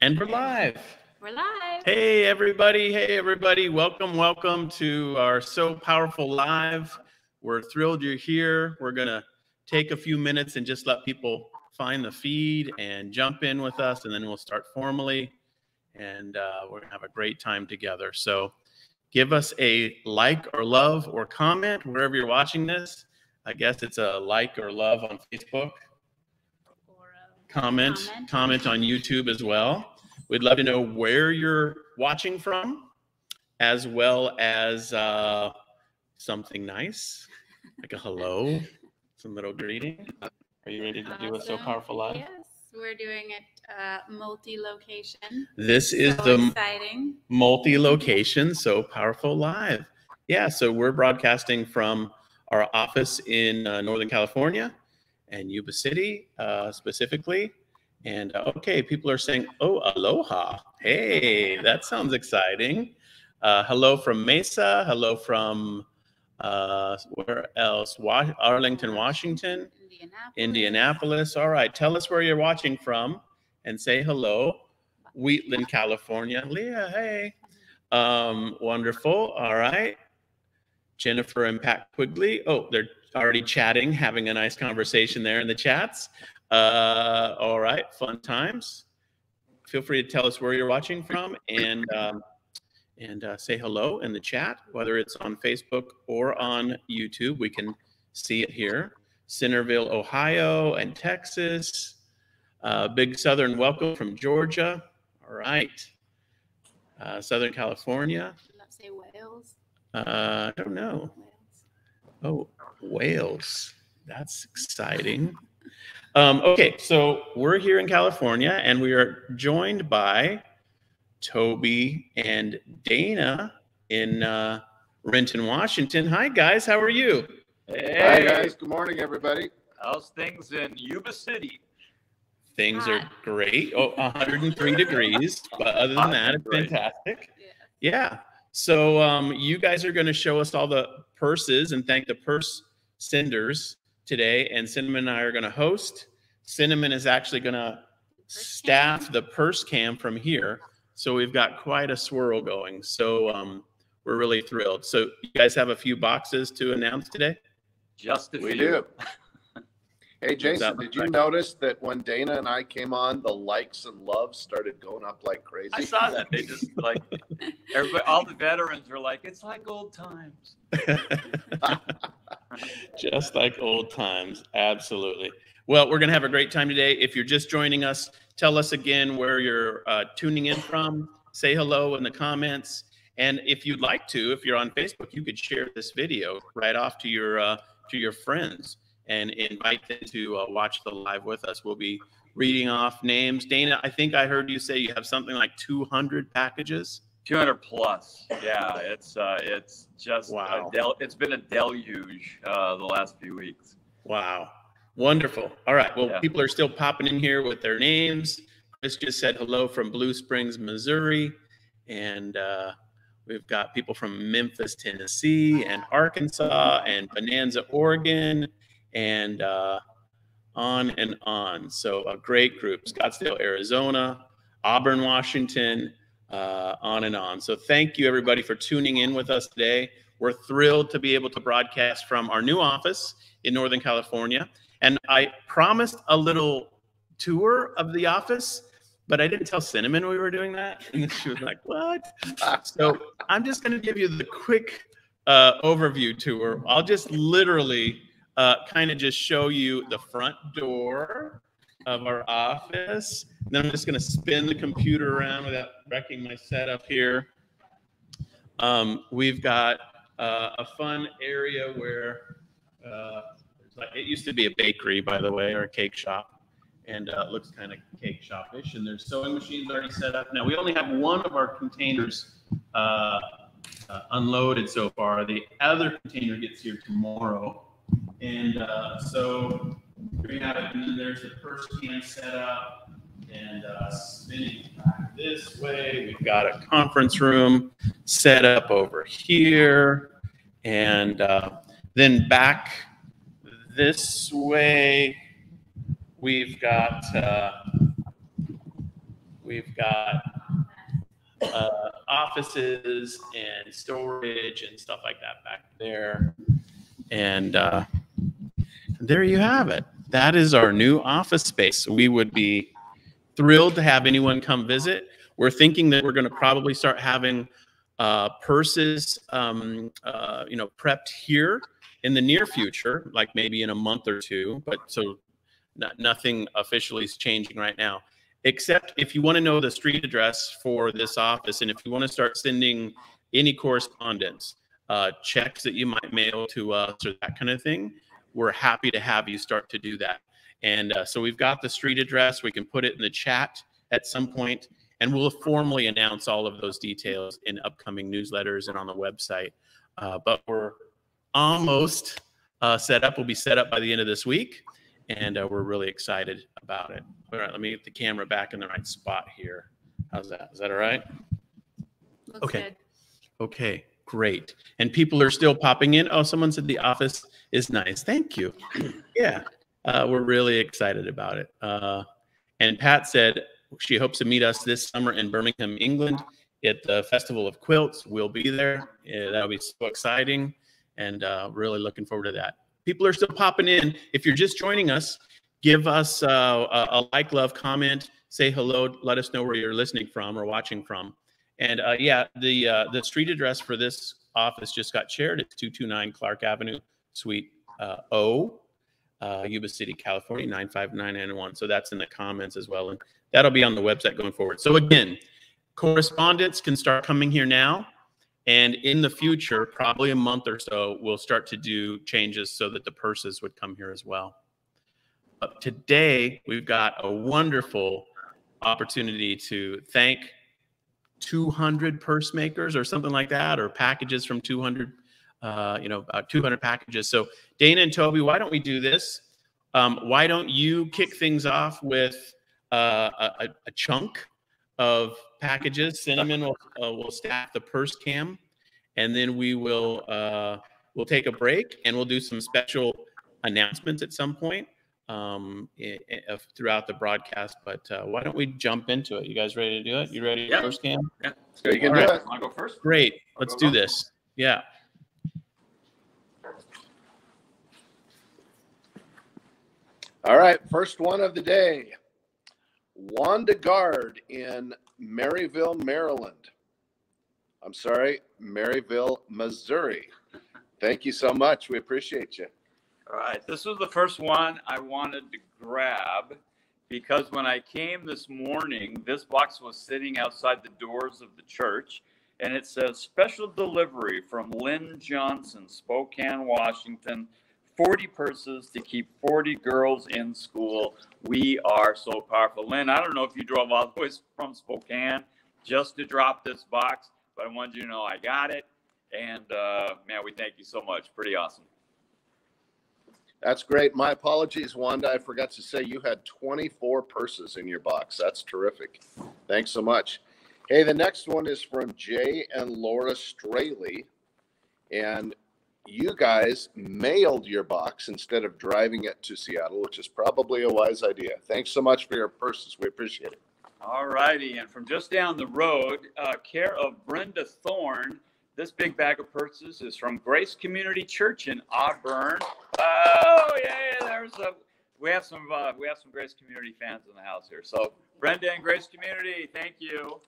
And we're live. We're live. Hey, everybody. Hey, everybody. Welcome, welcome to our Sew Powerful Live. We're thrilled you're here. We're going to take a few minutes and just let people find the feed and jump in with us, and then we'll start formally. And uh, we're going to have a great time together. So give us a like or love or comment wherever you're watching this. I guess it's a like or love on Facebook. Comment, Comment. comment on YouTube as well. We'd love to know where you're watching from, as well as uh, something nice, like a hello, some little greeting. Are you ready to do a So. Powerful Live? Yes, we're doing it uh, multi-location. This is so the exciting. multi-location Sew Powerful Live. Yeah, so we're broadcasting from our office in uh, Northern California and Yuba City uh, specifically. And uh, okay, people are saying, "Oh, aloha! Hey, that sounds exciting." Uh, hello from Mesa. Hello from uh, where else? Wa- Arlington, Washington. Indianapolis. Indianapolis. All right. Tell us where you're watching from and say hello. Wheatland, California. Leah, hey. Um, wonderful. All right. Jennifer and Pat Quigley. Oh, they're already chatting, having a nice conversation there in the chats. Uh, all right. Fun times. Feel free to tell us where you're watching from and um, and uh, say hello in the chat, whether it's on Facebook or on YouTube. We can see it here. Centerville, Ohio, and Texas. Uh, big Southern welcome from Georgia. All right. Uh, Southern California. Let's say Wales. Uh, I don't know. Wales. Oh, Wales. That's exciting. Um, okay, so we're here in California and we are joined by Toby and Dana in uh, Renton, Washington. Hi, guys. How are you? Hi Hey, guys, good morning everybody. how's things in Yuba City? Things are great. Oh, 103 degrees. But other than that, it's fantastic. Yeah. Yeah. So um, you guys are going to show us all the purses and thank the purse senders today. And Cinnamon and I are going to host. Cinnamon is actually going to staff the purse cam from here. So we've got quite a swirl going. So um, we're really thrilled. So you guys have a few boxes to announce today? Just a We few. do. Hey Jason, did you like? notice that when Dana and I came on, the likes and loves started going up like crazy? I saw that. They just like everybody, all the veterans were like, "It's like old times." just like old times. Absolutely. Well, we're going to have a great time today. If you're just joining us, tell us again where you're uh, tuning in from. Say hello in the comments. And if you'd like to, if you're on Facebook, you could share this video right off to your uh, to your friends and invite them to uh, watch the live with us. We'll be reading off names. Dana, I think I heard you say you have something like 200 packages. 200 plus. Yeah, it's uh, it's just Wow. a del- it's been a deluge uh, the last few weeks. Wow. Wonderful. All right. Well, Yeah. people are still popping in here with their names. Chris just said hello from Blue Springs, Missouri. And uh, we've got people from Memphis, Tennessee, and Arkansas, and Bonanza, Oregon, and uh, on and on. So, a great group. Scottsdale, Arizona, Auburn, Washington, uh, on and on. So, thank you, everybody, for tuning in with us today. We're thrilled to be able to broadcast from our new office in Northern California. And I promised a little tour of the office, but I didn't tell Cinnamon we were doing that. And she was like, What? So I'm just going to give you the quick uh, overview tour. I'll just literally uh, kind of just show you the front door of our office. And Then I'm just going to spin the computer around without wrecking my setup here. Um, we've got uh, a fun area where uh, like, it used to be a bakery, by the way, or a cake shop, and uh, it looks kind of cake shopish. And there's sewing machines already set up. Now we only have one of our containers uh, uh, unloaded so far. The other container gets here tomorrow, and uh, there's the purse cam set up, and uh, spinning back this way. We've got a conference room set up over here, and uh, then back this way, we've got uh, We've got uh, offices and storage and stuff like that back there. And uh, there you have it. That is our new office space. We would be thrilled to have anyone come visit. We're thinking that we're going to probably start having uh, purses, um, uh, you know, prepped here in the near future, like maybe in a month or two. But so not, nothing officially is changing right now, except if you want to know the street address for this office and if you want to start sending any correspondence, uh, checks that you might mail to us or that kind of thing, we're happy to have you start to do that. And uh, so we've got the street address. We can put it in the chat at some point, and we'll formally announce all of those details in upcoming newsletters and on the website. Uh, but we're almost uh, set up. We'll be set up by the end of this week, and uh, we're really excited about it. All right, let me get the camera back in the right spot here. How's that? Is that all right? Looks Okay. good. Okay, great. And people are still popping in. Oh, someone said the office is nice. Thank you. Yeah, uh, we're really excited about it. Uh, and Pat said she hopes to meet us this summer in Birmingham, England at the Festival of Quilts. We'll be there. Yeah, that'll be so exciting and uh, really looking forward to that. People are still popping in. If you're just joining us, give us uh, a, a like, love, comment, say hello, let us know where you're listening from or watching from. And uh, yeah, the uh, the street address for this office just got shared. It's 229 Clark Avenue, Suite uh, O, uh, Yuba City, California, 95991. So that's in the comments as well. And that'll be on the website going forward. So again, correspondence can start coming here now. And in the future, probably a month or so, we'll start to do changes so that the purses would come here as well. But today, we've got a wonderful opportunity to thank 200 purse makers or something like that, or packages from 200, uh, you know, about 200 packages. So Dana and Toby, why don't we do this? Um, why don't you kick things off with uh, a, a chunk of packages? Cinnamon will, uh, will staff the purse cam, and then we will uh, we'll take a break and we'll do some special announcements at some point um, i- i- throughout the broadcast. But uh, why don't we jump into it? You guys ready to do it? You ready? Yeah. First cam. Yeah. You can All do right. it. Want to go first? Great. Let's do this. Yeah. All right, first one of the day. Wanda Guard in Maryville, Maryland. I'm sorry, Maryville, Missouri. Thank you so much. We appreciate you. All right, this was the first one I wanted to grab because when I came this morning, this box was sitting outside the doors of the church and it says special delivery from Lynn Johnson, Spokane, Washington. 40 purses to keep 40 girls in school. We are so powerful. Lynn, I don't know if you drove all the way from Spokane just to drop this box, but I wanted you to know I got it. And uh, man, we thank you so much. Pretty awesome. That's great. My apologies, Wanda. I forgot to say you had 24 purses in your box. That's terrific. Thanks so much. Hey, the next one is from Jay and Laura Straley. And you guys mailed your box instead of driving it to Seattle, which is probably a wise idea. Thanks so much for your purses. We appreciate it. All righty, and from just down the road, uh, care of Brenda Thorne. This big bag of purses is from Grace Community Church in Auburn. Oh yeah, there's a. We have some. Uh, we have some Grace Community fans in the house here. So Brenda and Grace Community, thank you.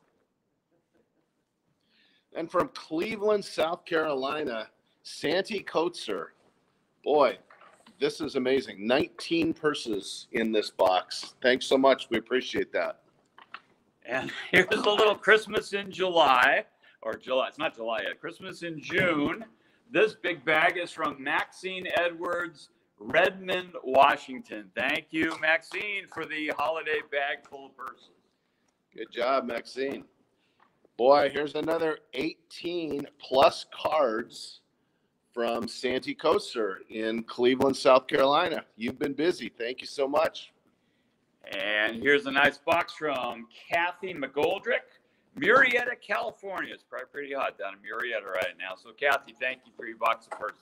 And from Cleveland, South Carolina, Santi Coatser. Boy, this is amazing. 19 purses in this box. Thanks so much. We appreciate that. And here's a little Christmas in July, or July. It's not July yet. Christmas in June. This big bag is from Maxine Edwards, Redmond, Washington. Thank you, Maxine, for the holiday bag full of purses. Good job, Maxine. Boy, here's another 18 plus cards from Santi Coatser in Cleveland, South Carolina. You've been busy. Thank you so much. And here's a nice box from Kathy McGoldrick, Murrieta, California. It's probably pretty hot down in Murrieta right now. So, Kathy, thank you for your box of purses.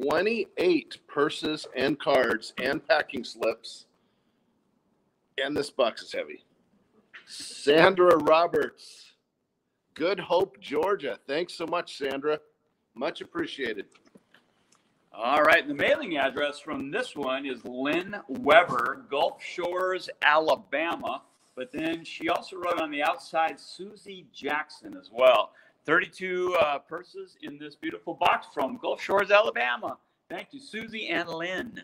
28 purses and cards and packing slips And this box is heavy. Sandra Roberts, Good Hope, Georgia. Thanks so much, Sandra. Much appreciated. All right, the mailing address from this one is Lynn Weber, Gulf Shores, Alabama. But then she also wrote on the outside Susie Jackson as well. 32 uh, purses in this beautiful box from Gulf Shores, Alabama. Thank you, Susie and Lynn.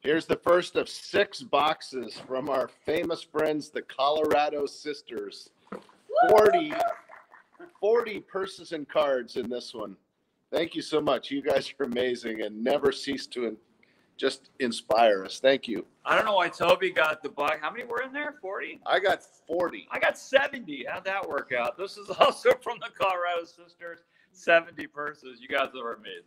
Here's the first of six boxes from our famous friends, the Colorado Sisters. 40, 40 purses and cards in this one. Thank you so much. You guys are amazing and never cease to in- just inspire us. Thank you. I don't know why Toby got the box. How many were in there? 40? I got 40. I got 70. How'd that work out? This is also from the Colorado Sisters. 70 purses. You guys are amazing.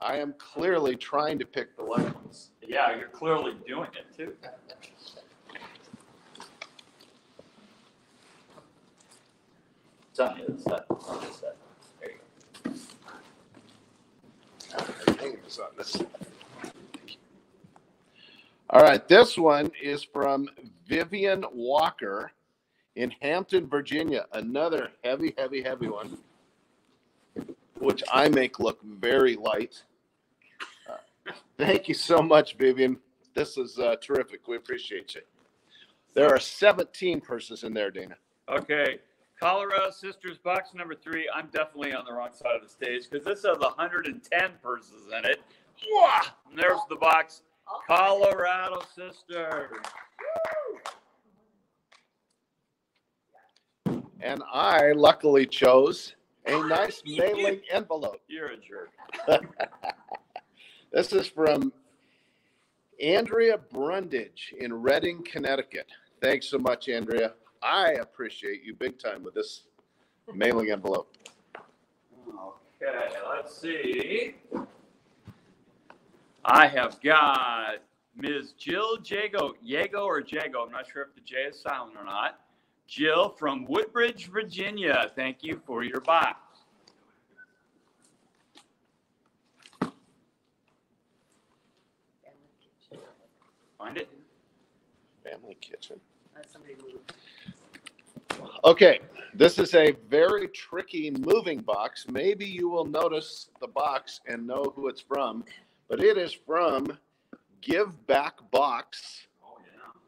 I am clearly trying to pick the right ones. Yeah, you're clearly doing it too. It's on the other side. On this side. There you go. Hang on this. All right, this one is from Vivian Walker in Hampton, Virginia. Another heavy, heavy, heavy one, which I make look very light. Uh, Thank you so much, Vivian. This is uh, terrific. We appreciate you. There are 17 purses in there, Dana. Okay, Colorado Sisters box number three. I'm definitely on the wrong side of the stage because this has 110 purses in it. Wah! And there's the box. Colorado Sisters. And I luckily chose a nice mailing envelope. You're a jerk. This is from Andrea Brundage in Redding, Connecticut. Thanks so much, Andrea. I appreciate you big time with this mailing envelope. Okay, let's see. I have got Ms. Jill Jago, Yago or Jago. I'm not sure if the J is silent or not. Jill from Woodbridge, Virginia. Thank you for your box. Find it? Family kitchen. Okay, this is a very tricky moving box. Maybe you will notice the box and know who it's from, but it is from Give Back Box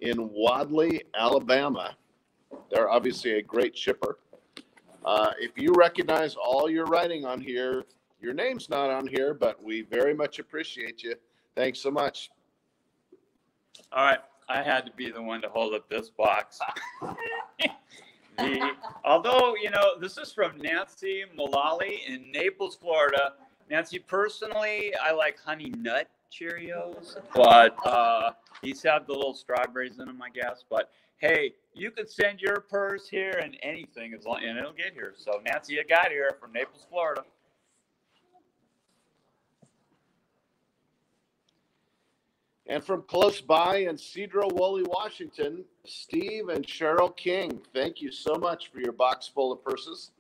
in Wadley, Alabama. They're obviously a great shipper. Uh, if you recognize all your writing on here, your name's not on here, but we very much appreciate you. Thanks so much. All right, I had to be the one to hold up this box. the, although, you know, this is from Nancy Mullally in Naples, Florida. Nancy, personally, I like honey nut Cheerios, but uh, these have the little strawberries in them, I guess. But hey, you can send your purse here and anything as long, and it'll get here. So Nancy, you got here from Naples, Florida. And from close by in Sedro Woolley, Washington, Steve and Cheryl King. Thank you so much for your box full of purses.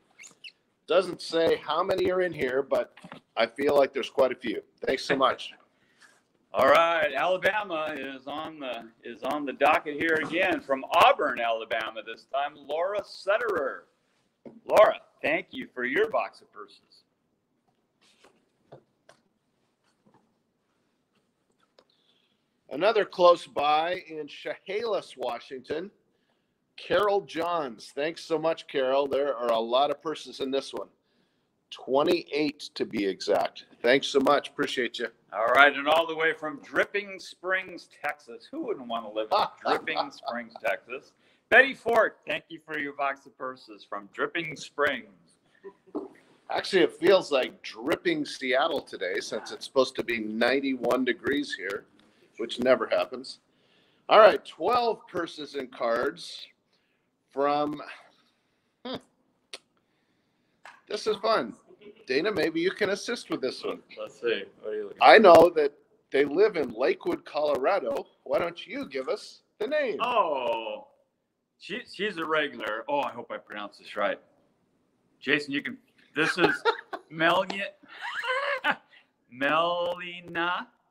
Doesn't say how many are in here, but I feel like there's quite a few. Thanks so much. All right, Alabama is on the is on the docket here again from Auburn, Alabama. This time, Laura Sutterer. Laura, thank you for your box of purses. Another close by in Chehalis, Washington, Carol Johns. Thanks so much, Carol. There are a lot of purses in this one. 28 to be exact. Thanks so much. Appreciate you. All right, and all the way from Dripping Springs, Texas. Who wouldn't want to live in Dripping Springs, Texas? Betty Fort, thank you for your box of purses from Dripping Springs. Actually, it feels like dripping Seattle today since it's supposed to be 91 degrees here, which never happens. All right, 12 purses and cards from. hmm. This is fun. Dana, maybe you can assist with this one. Let's see. What are you looking I know that they live in Lakewood, Colorado. Why don't you give us the name? Oh, she, she's a regular. Oh, I hope I pronounced this right. Jason, you can. This is Melia, Melina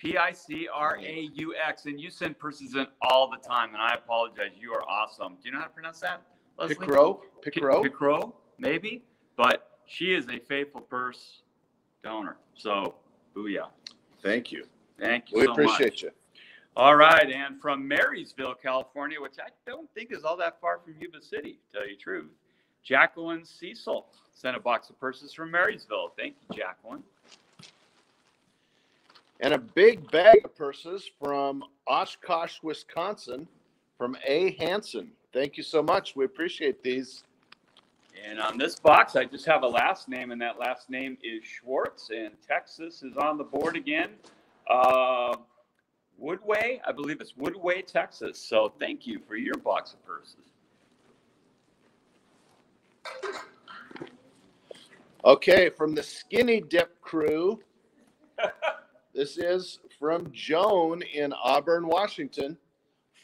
P I C R A U X. And you send purses in all the time, and I apologize. You are awesome. Do you know how to pronounce that? Leslie? Picro, Pic- Picro. Picro, maybe. But she is a faithful purse donor. So, booyah. Thank you. Thank you We so much. appreciate you. All right, and from Marysville, California, which I don't think is all that far from Yuba City, to tell you the truth. Jacqueline Cecil sent a box of purses from Marysville. Thank you, Jacqueline. And a big bag of purses from Oshkosh, Wisconsin, from A. Hansen. Thank you so much. We appreciate these. And on this box, I just have a last name, and that last name is Schwartz, and Texas is on the board again. Uh, Woodway, I believe it's Woodway, Texas. So thank you for your box of purses. Okay, from the Skinny Dip crew. this is from Joan in Auburn, Washington.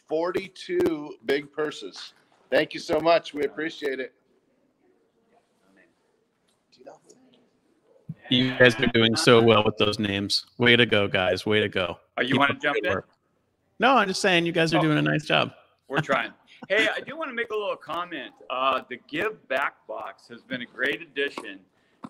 42 big purses. Thank you so much. We appreciate it. You guys are doing so well with those names. Way to go, guys. Way to go. Oh, you Keep want to jump good in? work. No, I'm just saying you guys are Oh. doing a nice job. We're trying. hey, I do want to make a little comment. Uh, the Give Back box has been a great addition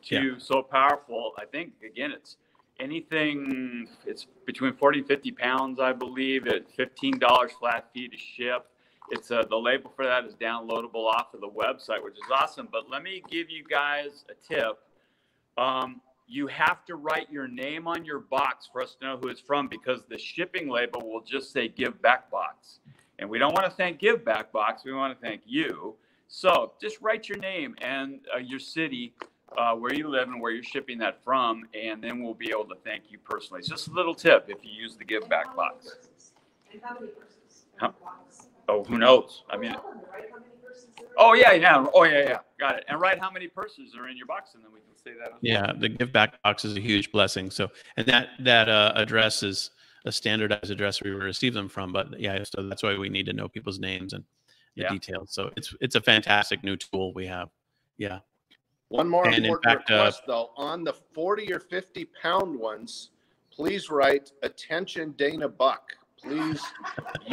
to Sew Powerful. I think again, it's anything. It's between forty and fifty pounds, I believe. At fifteen dollars flat fee to ship. It's uh, the label for that is downloadable off of the website, which is awesome. But let me give you guys a tip. Um, you have to write your name on your box for us to know who it's from because the shipping label will just say Give Back Box. And we don't want to thank Give Back Box. We want to thank you. So just write your name and uh, your city, uh, where you live and where you're shipping that from, and then we'll be able to thank you personally. It's just a little tip if you use the Give Back Box. And how many persons? Oh, who knows? I mean, oh yeah, yeah, oh yeah, yeah, got it. And write how many purses are in your box, and then we can say that. Yeah, the give back box is a huge blessing. So, and that that uh, address is a standardized address we receive them from. But yeah, so that's why we need to know people's names and the Yeah. details. So it's it's a fantastic new tool we have. Yeah. One more And important fact, uh, request, though. On the 40 or 50 pound ones, please write attention Dana Buck. Please,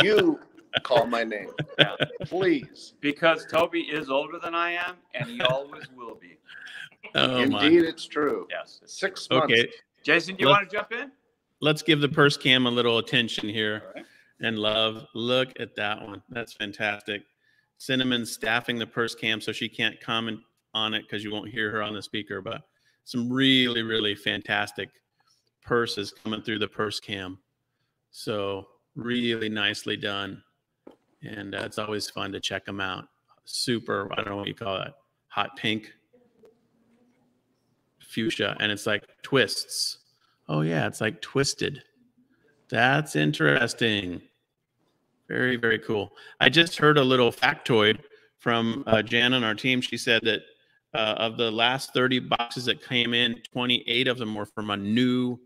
you call my name. Yeah. Please. Because Toby is older than I am, and he always will be. Oh my. Indeed, it's true. Yes. Six months. Okay, Jason, do you Let- want to jump in? let's give the purse cam a little attention here. All right. and love. Look at that one. That's fantastic. Cinnamon staffing the purse cam so she can't comment on it because you won't hear her on the speaker. But some really, really fantastic purses coming through the purse cam. So really nicely done. And uh, it's always fun to check them out. Super, I don't know what you call it, hot pink, fuchsia. And it's like twists. Oh, yeah, it's like twisted. That's interesting. Very, very cool. I just heard a little factoid from uh, Jan on our team. She said that uh, of the last 30 boxes that came in, 28 of them were from a new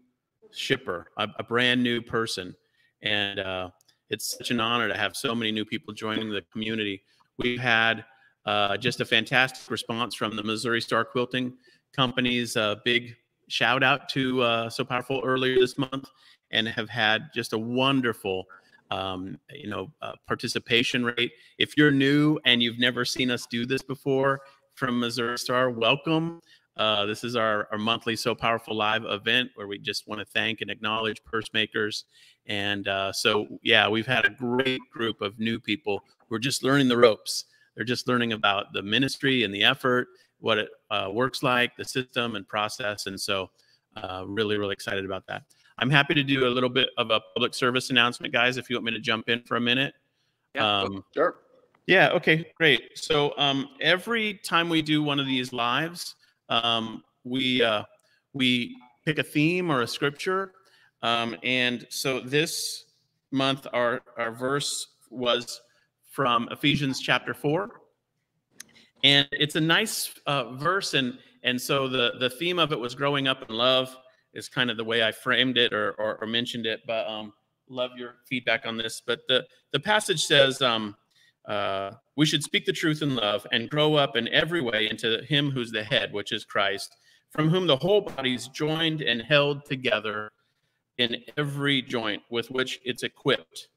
shipper, a, a brand new person. And uh, it's such an honor to have so many new people joining the community. We've had uh, just a fantastic response from the Missouri Star Quilting Company's uh, big shout out to uh, Sew Powerful earlier this month and have had just a wonderful um, you know uh, participation rate if you're new and you've never seen us do this before from missouri star welcome uh, this is our, our monthly sew powerful live event where we just want to thank and acknowledge purse makers and uh, so yeah we've had a great group of new people who are just learning the ropes they're just learning about the ministry and the effort what it uh, works like the system and process and so uh, really really excited about that I'm happy to do a little bit of a public service announcement, guys, if you want me to jump in for a minute. Yeah. Um, Sure. Yeah, okay, great. So um, every time we do one of these lives, um, we uh, we pick a theme or a scripture. Um, and so this month, our, our verse was from Ephesians chapter 4. And it's a nice uh, verse. And, and so the, the theme of it was growing up in love is kind of the way I framed it or, or, or mentioned it. But um, love your feedback on this. But the, the passage says, um, uh, we should speak the truth in love and grow up in every way into him who's the head, which is Christ, from whom the whole body is joined and held together in every joint with which it's equipped.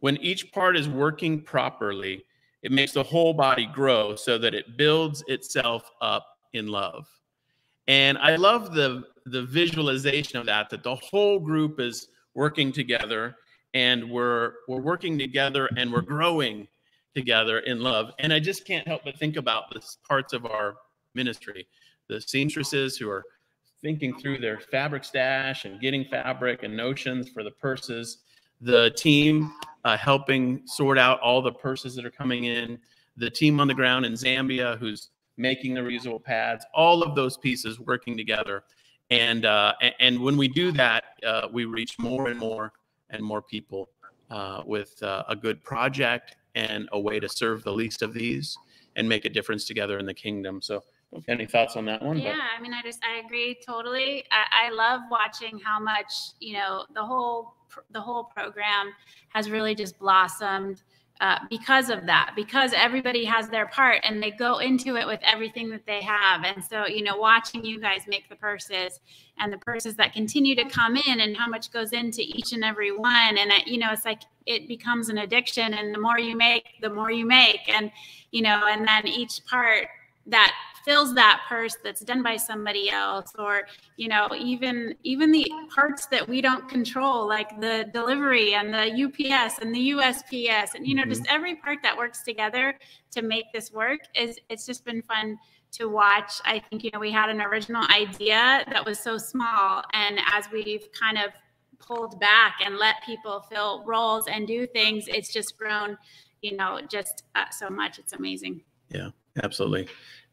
When each part is working properly, it makes the whole body grow so that it builds itself up in love. And I love the the visualization of that that the whole group is working together and we're we're working together and we're growing together in love. And I just can't help but think about the parts of our ministry, the seamstresses who are thinking through their fabric stash and getting fabric and notions for the purses, the team uh, helping sort out all the purses that are coming in, the team on the ground in Zambia who's making the reusable pads, all of those pieces working together. And uh, and when we do that, uh, we reach more and more and more people uh, with uh, a good project and a way to serve the least of these and make a difference together in the kingdom. So, any thoughts on that one? Yeah, I mean, I just I agree totally. I, I love watching how much you know the whole the whole program has really just blossomed uh, because of that, because everybody has their part and they go into it with everything that they have. And so, you know, watching you guys make the purses and the purses that continue to come in and how much goes into each and every one. And, it, you know, it's like it becomes an addiction. And the more you make, the more you make. And, you know, and then each part that fills that purse that's done by somebody else or you know even even the parts that we don't control like the delivery and the ups and the usps and you know mm-hmm. just every part that works together to make this work is it's just been fun to watch. I think you know we had an original idea that was so small and as we've kind of pulled back and let people fill roles and do things it's just grown you know just uh, so much. It's amazing. Yeah absolutely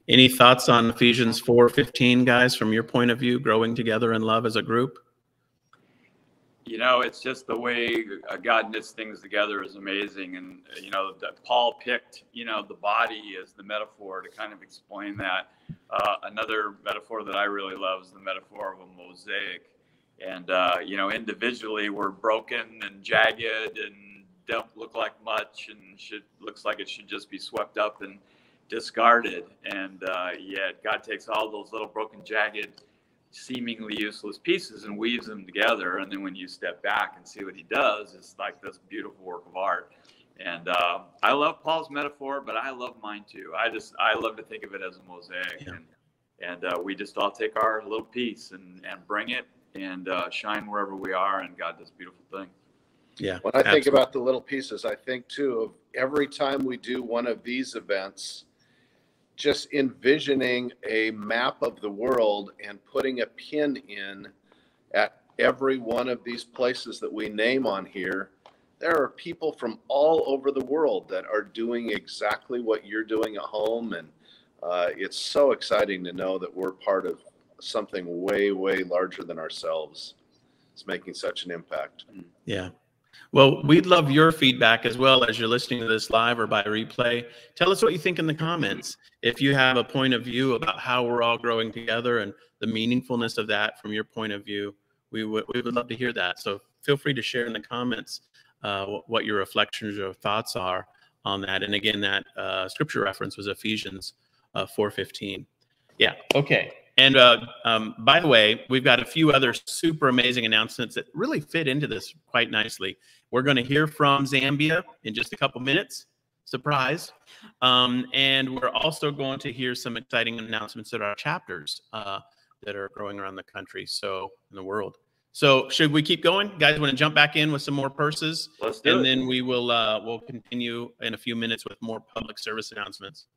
any thoughts on Ephesians 4:15 guys from your point of view growing together in love as a group? You know, it's just the way God knits things together is amazing and you know that Paul picked, you know, the body as the metaphor to kind of explain that. Uh, another metaphor that I really love is the metaphor of a mosaic. And uh, you know, individually we're broken and jagged and don't look like much and should looks like it should just be swept up and discarded. And uh, yet God takes all those little broken, jagged, seemingly useless pieces and weaves them together. And then when you step back and see what he does, it's like this beautiful work of art. And uh, I love Paul's metaphor, but I love mine too. I just I love to think of it as a mosaic, yeah. and and uh, we just all take our little piece and and bring it and uh, shine wherever we are, and God does beautiful things. Yeah. When I absolutely. think about the little pieces, I think too of every time we do one of these events, just envisioning a map of the world and putting a pin in at every one of these places that we name on here, there are people from all over the world that are doing exactly what you're doing at home. And uh, it's so exciting to know that we're part of something way, way larger than ourselves. It's making such an impact. Yeah. Well, we'd love your feedback as well as you're listening to this live or by replay. Tell us what you think in the comments. If you have a point of view about how we're all growing together and the meaningfulness of that from your point of view, we would we would love to hear that. So feel free to share in the comments uh, what your reflections or thoughts are on that. And again, that uh, scripture reference was Ephesians uh, 4:15. Yeah. Okay. And uh, um, by the way, we've got a few other super amazing announcements that really fit into this quite nicely. We're going to hear from Zambia in just a couple minutes. Surprise. Um, and we're also going to hear some exciting announcements at our chapters uh, that are growing around the country, so in the world. So should we keep going, guys? Want to jump back in with some more purses? Let's do and it. then we will uh, we'll continue in a few minutes with more public service announcements.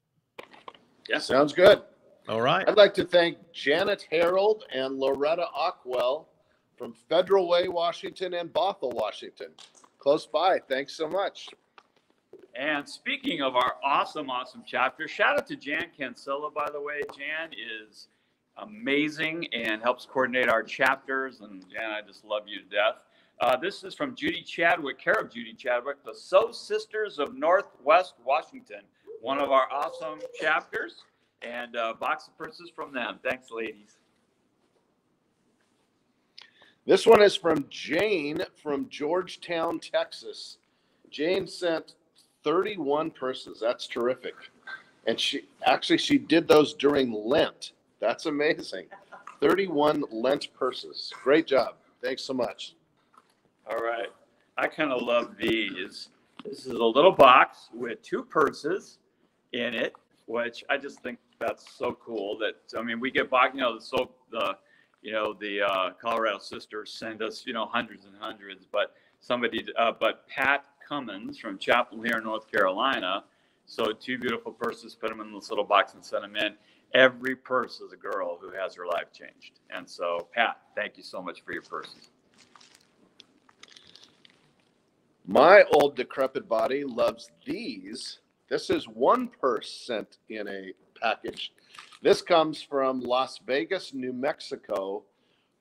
Yeah, sounds good. All right. I'd like to thank Janet Harold and Loretta Ockwell from Federal Way, Washington, and Bothell, Washington close by. Thanks so much. And speaking of our awesome, awesome chapter, shout out to Jan Cancella, by the way. Jan is amazing and helps coordinate our chapters. And Jan, I just love you to death. Uh, this is from Judy Chadwick, care of Judy Chadwick, the Sew Sisters of Northwest Washington, one of our awesome chapters, and a uh, box of purses from them. Thanks, ladies. This one is from Jane from Georgetown, Texas. Jane sent 31 purses. That's terrific. And she actually she did those during Lent. That's amazing. 31 Lent purses. Great job. Thanks so much. All right. I kind of love these. This is a little box with two purses in it, which I just think that's so cool. That I mean, we get back you know, the so the you know the uh, Colorado sisters send us you know hundreds and hundreds, but somebody, uh, but Pat Cummins from Chapel Hill, North Carolina. So two beautiful purses, put them in this little box and send them in. Every purse is a girl who has her life changed. And so, Pat, thank you so much for your purses. My old decrepit body loves these. This is one purse sent in a package. This comes from Las Vegas, New Mexico,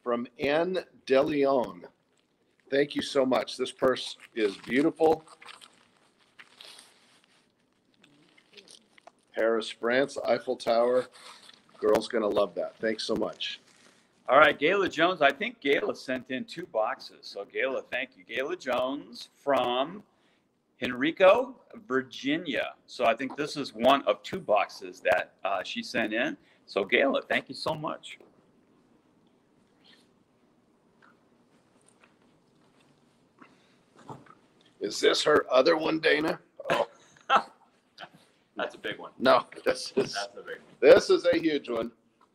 from N. De Leon. Thank you so much. This purse is beautiful. Paris, France, Eiffel Tower. Girl's gonna love that. Thanks so much. All right, Gayla Jones. I think Gayla sent in two boxes. So, Gayla, thank you. Gayla Jones from Henrico, Virginia. So, I think this is one of two boxes that uh, she sent in. So, Gayla, thank you so much. Is this her other one, Dana? Oh, That's a big one. no, this is That's a big one. this is a huge one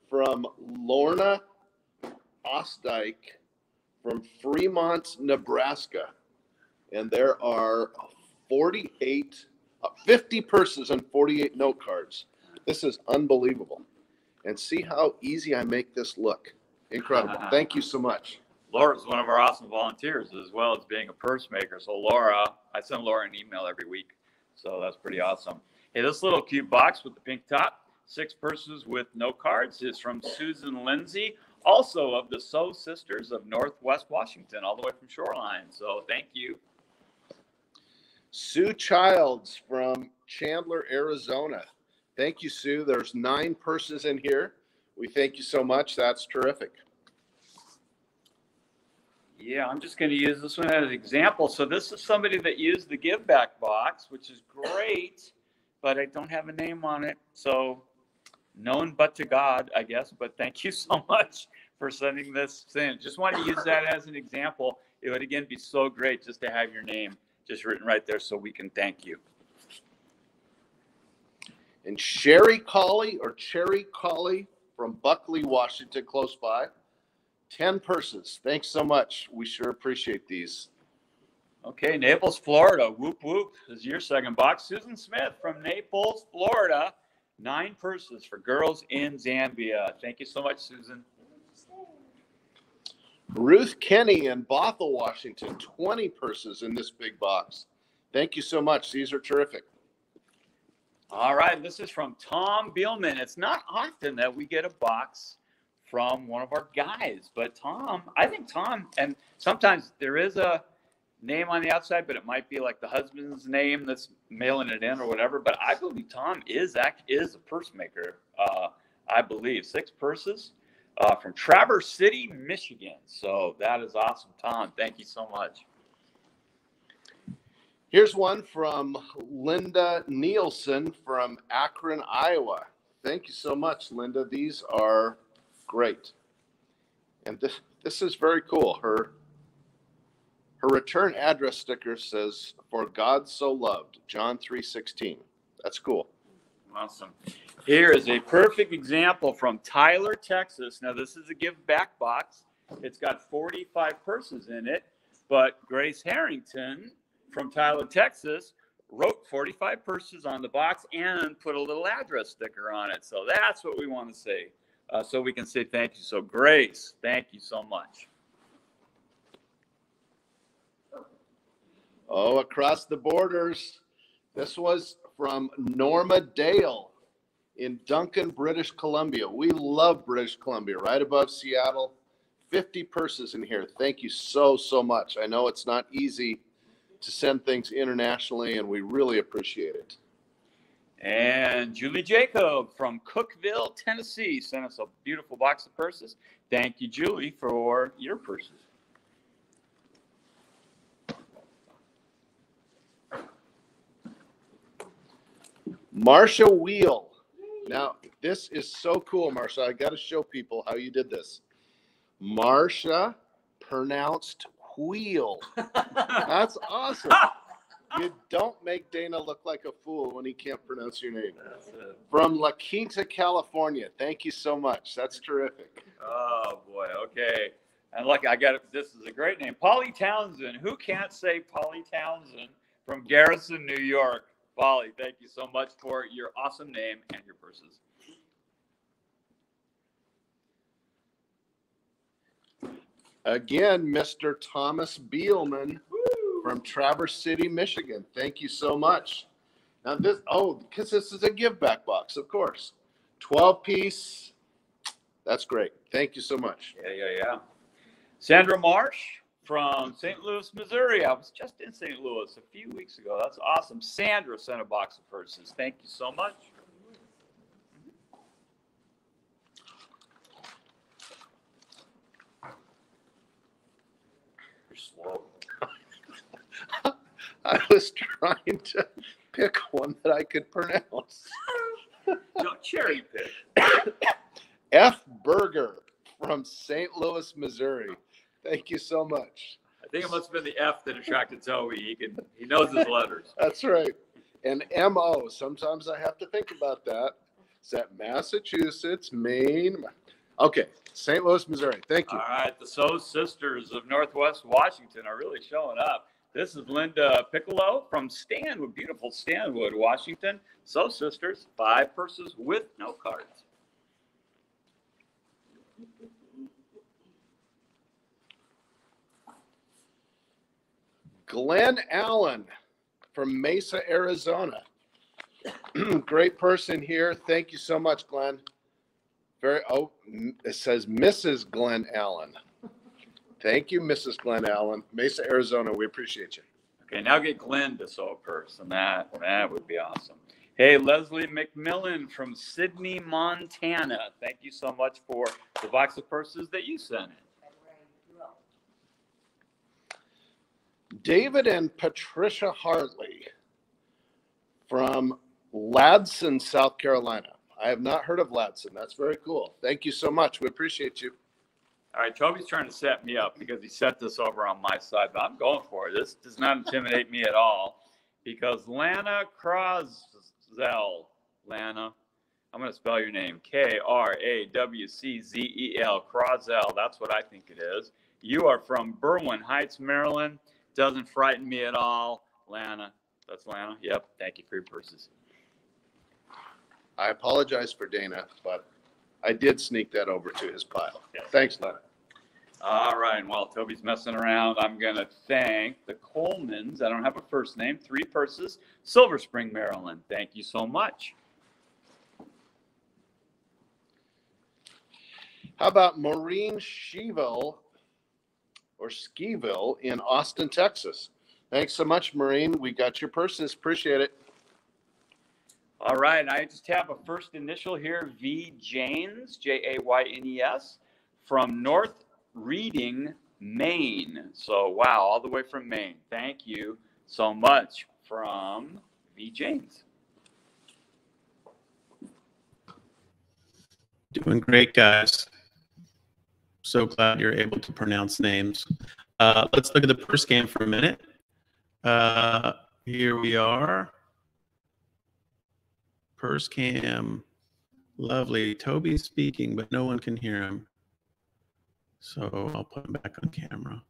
from Lorna Ostdike from Fremont, Nebraska. And there are 48, uh, 50 purses and 48 note cards. This is unbelievable. And see how easy I make this look. Incredible. Thank you so much. Laura's one of our awesome volunteers as well as being a purse maker. So Laura, I send Laura an email every week. So that's pretty awesome. Hey, this little cute box with the pink top, six purses with no cards is from Susan Lindsay, also of the Sew Sisters of Northwest Washington, all the way from Shoreline. So thank you. Sue Childs from Chandler, Arizona. Thank you, Sue. There's nine purses in here. We thank you so much. That's terrific. Yeah, I'm just going to use this one as an example. So this is somebody that used the give back box, which is great, but I don't have a name on it. So known but to God, I guess. But thank you so much for sending this in. Just wanted to use that as an example. It would again be so great just to have your name just written right there so we can thank you. And Sherry Colley or Cherry Colley from Buckley, Washington, close by. 10 purses. Thanks so much. We sure appreciate these. Okay, Naples, Florida. Whoop whoop is your second box. Susan Smith from Naples, Florida. Nine purses for girls in Zambia. Thank you so much, Susan. Ruth Kenny in Bothell, Washington. 20 purses in this big box. Thank you so much. These are terrific. All right, this is from Tom Bielman. It's not often that we get a box from one of our guys, but Tom, I think Tom, and sometimes there is a name on the outside, but it might be like the husband's name that's mailing it in or whatever. But I believe Tom is is a purse maker. Uh, I believe six purses uh, from Traverse City, Michigan. So that is awesome, Tom. Thank you so much. Here's one from Linda Nielsen from Akron, Iowa. Thank you so much, Linda. These are great. And this, this is very cool. Her her return address sticker says, For God so loved, John 3:16. That's cool. Awesome. Here is a perfect example from Tyler, Texas. Now, this is a give back box. It's got 45 purses in it, but Grace Harrington from Tyler, Texas wrote 45 purses on the box and put a little address sticker on it. So that's what we want to say. Uh, so we can say thank you. So, Grace, thank you so much. Oh, across the borders. This was from Norma Dale in Duncan, British Columbia. We love British Columbia, right above Seattle. 50 purses in here. Thank you so, so much. I know it's not easy to send things internationally, and we really appreciate it. And Julie Jacob from Cookeville, Tennessee sent us a beautiful box of purses. Thank you, Julie, for your purses. Marsha Wheel. Now, this is so cool, Marsha. I got to show people how you did this. Marsha, pronounced Wheel. That's awesome. You don't make Dana look like a fool when he can't pronounce your name. From La Quinta, California. Thank you so much. That's terrific. Oh boy. Okay. And look, I got it. This is a great name, Polly Townsend. Who can't say Polly Townsend from Garrison, New York? Polly, thank you so much for your awesome name and your purses. Again, Mr. Thomas Beelman from Traverse City, Michigan. Thank you so much. Now this, oh, because this is a give back box, of course. 12 piece. That's great. Thank you so much. Yeah, yeah, yeah. Sandra Marsh from St. Louis, Missouri. I was just in St. Louis a few weeks ago. That's awesome. Sandra sent a box of purses. Thank you so much. You're slow. I was trying to pick one that I could pronounce. No, cherry pick. F. Berger from St. Louis, Missouri. Thank you so much. I think it must have been the F that attracted Toby. He can he knows his letters. That's right. And MO, sometimes I have to think about that. Is that Massachusetts, Maine? Okay, St. Louis, Missouri. Thank you. All right, the Sew Sisters of Northwest Washington are really showing up. This is Linda Piccolo from Stanwood, beautiful Stanwood, Washington. Sew Sisters, five purses with no cards. Glenn Allen from Mesa, Arizona. Great person here. Thank you so much, Glenn. Very, oh, it says Mrs. Glenn Allen. Thank you, Mrs. Glenn Allen. Mesa, Arizona. We appreciate you. Okay, now get Glenn to sew a purse, and that that would be awesome. Hey, Leslie McMillan from Sidney, Montana. Thank you so much for the box of purses that you sent in. David and Patricia Hartley from Ladson, South Carolina. I have not heard of Ladson. That's very cool. Thank you so much. We appreciate you. All right, Toby's trying to set me up because he set this over on my side, but I'm going for it. This does not intimidate me at all because Lana Croszel, Lana, I'm going to spell your name K R A W C Z E L, Croszel. That's what I think it is. You are from Berwyn Heights, Maryland. Doesn't frighten me at all. Lana, that's Lana. Yep. Thank you for your purses. I apologize for Dana, but I did sneak that over to his pile. Yes. Thanks, Lana. All right. And while Toby's messing around, I'm going to thank the Colemans. I don't have a first name. Three purses, Silver Spring, Maryland. Thank you so much. How about Maureen Sheville or Skiville in Austin, Texas? Thanks so much, Maureen. We got your purses. Appreciate it. All right. I just have a first initial here V. Jaynes, J A Y N E S, from North Reading, Maine. So, wow, all the way from Maine. Thank you so much from V. Jaynes. Doing great, guys. So glad you're able to pronounce names. Uh, let's look at the purse game for a minute. Uh, here we are. Purse cam. Lovely. Toby's speaking, but no one can hear him. So I'll put him back on camera.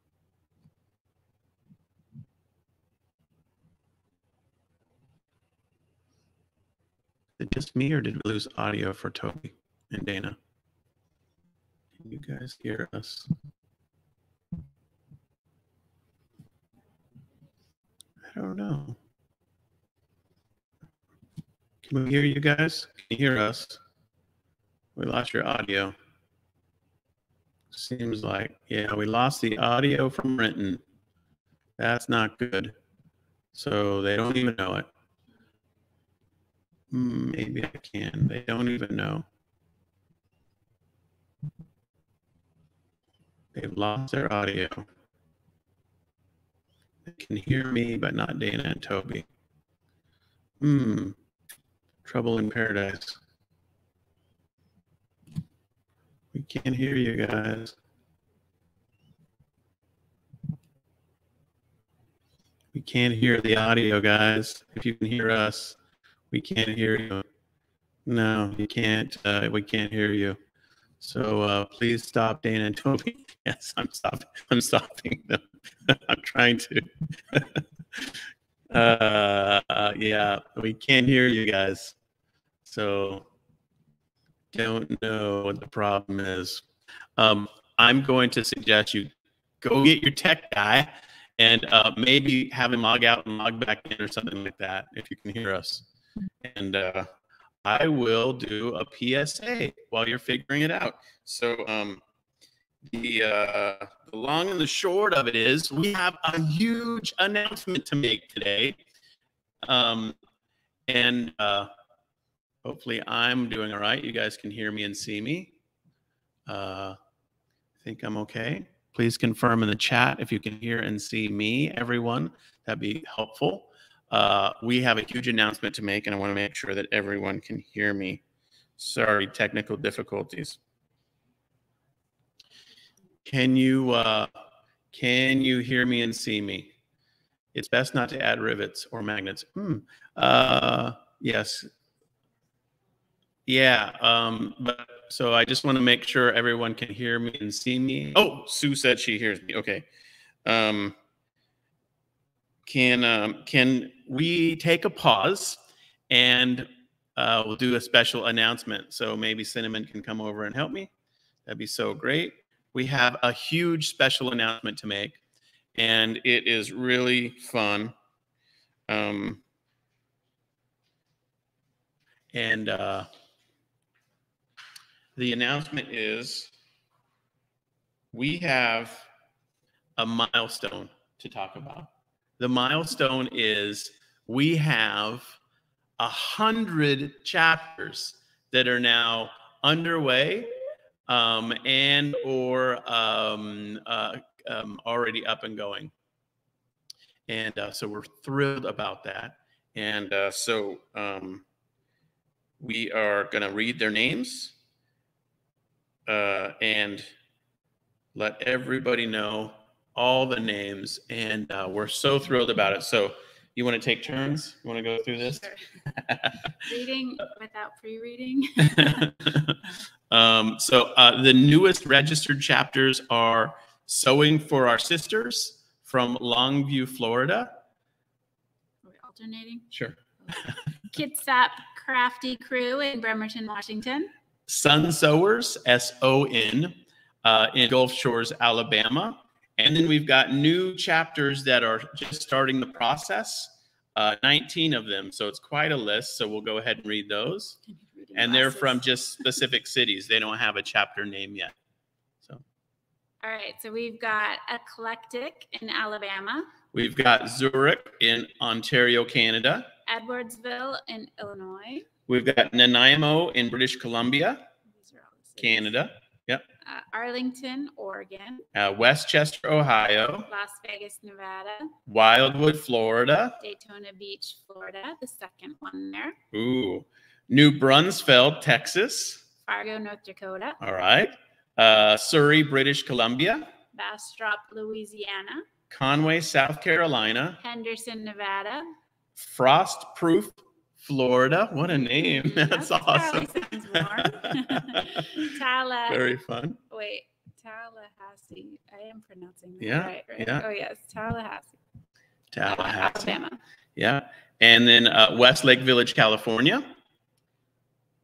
Is it just me or did we lose audio for Toby and Dana? You guys hear us? I don't know. Can we hear you guys? Can you hear us? We lost your audio. Seems like, yeah, we lost the audio from Renton. That's not good. So they don't even know it. Hmm, Maybe I can. They don't even know. They've lost their audio. They can hear me, but not Dana and Toby. Hmm. Trouble in paradise. We can't hear you guys. We can't hear the audio, guys. If you can hear us, we can't hear you. No, you can't. Uh, we can't hear you. So uh, please stop, Dana and Toby. Yes, I'm stopping. I'm stopping them. I'm trying to. uh, uh, yeah, we can't hear you guys. So don't know what the problem is. Um, I'm going to suggest you go get your tech guy and uh, maybe have him log out and log back in or something like that if you can hear us. And uh, I will do a PSA while you're figuring it out. So um, the, uh, the long and the short of it is we have a huge announcement to make today. Um, and uh, hopefully I'm doing all right. You guys can hear me and see me. Uh, I think I'm okay. Please confirm in the chat if you can hear and see me, everyone. That'd be helpful. Uh, we have a huge announcement to make, and I want to make sure that everyone can hear me. Sorry, technical difficulties. Can you uh, can you hear me and see me? It's best not to add rivets or magnets. Hmm. Uh, yes. Yeah. Um, but so I just want to make sure everyone can hear me and see me. Oh, Sue said she hears me. Okay. Um, can um, can we take a pause and uh, we'll do a special announcement. So maybe Cinnamon can come over and help me. That'd be so great. We have a huge special announcement to make, and it is really fun. Um, and uh, the announcement is we have a milestone to talk about. The milestone is we have a hundred chapters that are now underway um, and or um, uh, um, already up and going. And uh, so we're thrilled about that. And uh, so um, we are going to read their names uh, and let everybody know all the names. And uh, we're so thrilled about it. So you want to take turns? You want to go through this? Sure. Reading without pre-reading. um, so uh, the newest registered chapters are Sewing for Our Sisters from Longview, Florida. Are we alternating? Sure. Kitsap Crafty Crew in Bremerton, Washington. Sun Sowers, S O N, uh, in Gulf Shores, Alabama. And then we've got new chapters that are just starting the process, uh, 19 of them. So it's quite a list. So we'll go ahead and read those. And they're from just specific cities. They don't have a chapter name yet. So All right, so we've got Eclectic in Alabama, we've got Zurich in Ontario, Canada. Edwardsville in Illinois. We've got Nanaimo in British Columbia, These are all the cities. Canada. Uh, Arlington, Oregon. Uh, Westchester, Ohio. Las Vegas, Nevada. Wildwood, Florida. Daytona Beach, Florida, the second one there. Ooh. New Braunfels, Texas. Fargo, North Dakota. All right. Uh, Surrey, British Columbia. Bastrop, Louisiana. Conway, South Carolina. Henderson, Nevada. Frost Proof, Florida. What a name. Mm, That's awesome. probably. Tala, Very fun. wait, Tallahassee. I am pronouncing that Yeah, right, right? yeah. Oh, yes, Tallahassee. Tallahassee. Alabama. Yeah. And then uh, Westlake Village, California.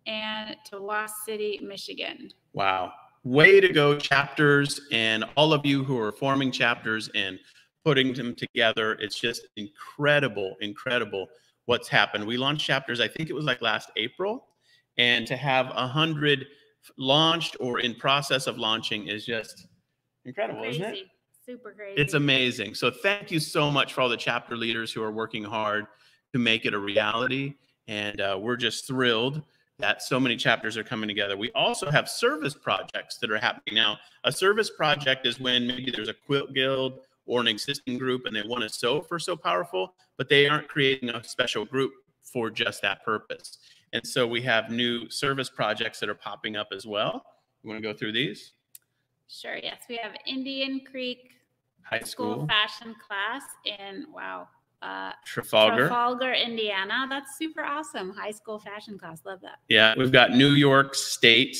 And Tawas City, Michigan. Wow. Way to go, chapters, and all of you who are forming chapters and putting them together. It's just incredible, incredible what's happened. We launched chapters, I think it was like last April, and to have a hundred launched or in process of launching is just incredible, Crazy. isn't it? Super crazy. It's amazing. So thank you so much for all the chapter leaders who are working hard to make it a reality. And uh, we're just thrilled that so many chapters are coming together. We also have service projects that are happening now. A service project is when maybe there's a quilt guild or an existing group and they want to sew for Sew Powerful, but they aren't creating a special group for just that purpose. And so we have new service projects that are popping up as well. You want to go through these? Sure, yes. We have Indian Creek High school School, fashion class in wow, uh, Trafalgar. Trafalgar, Indiana. That's super awesome. High school fashion class. Love that. Yeah, we've got New York State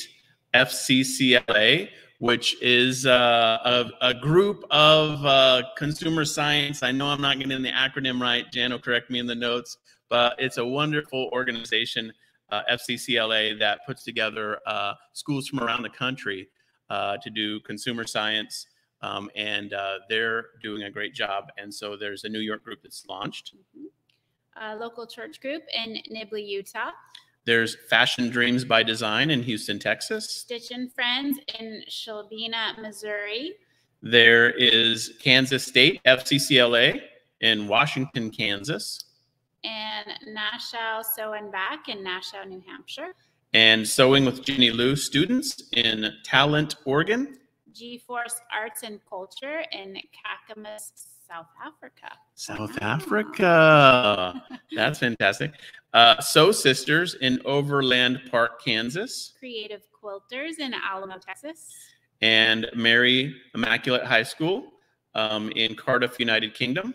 FCCLA, which is uh, a, a group of uh, consumer science. I know I'm not getting the acronym right. Jan will correct me in the notes, but it's a wonderful organization, uh, FCCLA, that puts together uh, schools from around the country uh, to do consumer science. Um, and uh, they're doing a great job. And so there's a New York group that's launched. A local church group in Nibley, Utah. There's Fashion Dreams by Design in Houston, Texas. Stitch and Friends in Shelbina, Missouri. There is Kansas State FCCLA in Washington, Kansas, And Nashua Sew and Back in Nashua, New Hampshire. and Sewing with Ginny Lou students in Talent, Oregon, G Force Arts and Culture in Kakamas, South Africa. South Wow. Africa. That's fantastic. Uh, Sew Sisters in Overland Park, Kansas, Creative Quilters in Alamo, Texas. and Mary Immaculate High School um, in Cardiff, United Kingdom.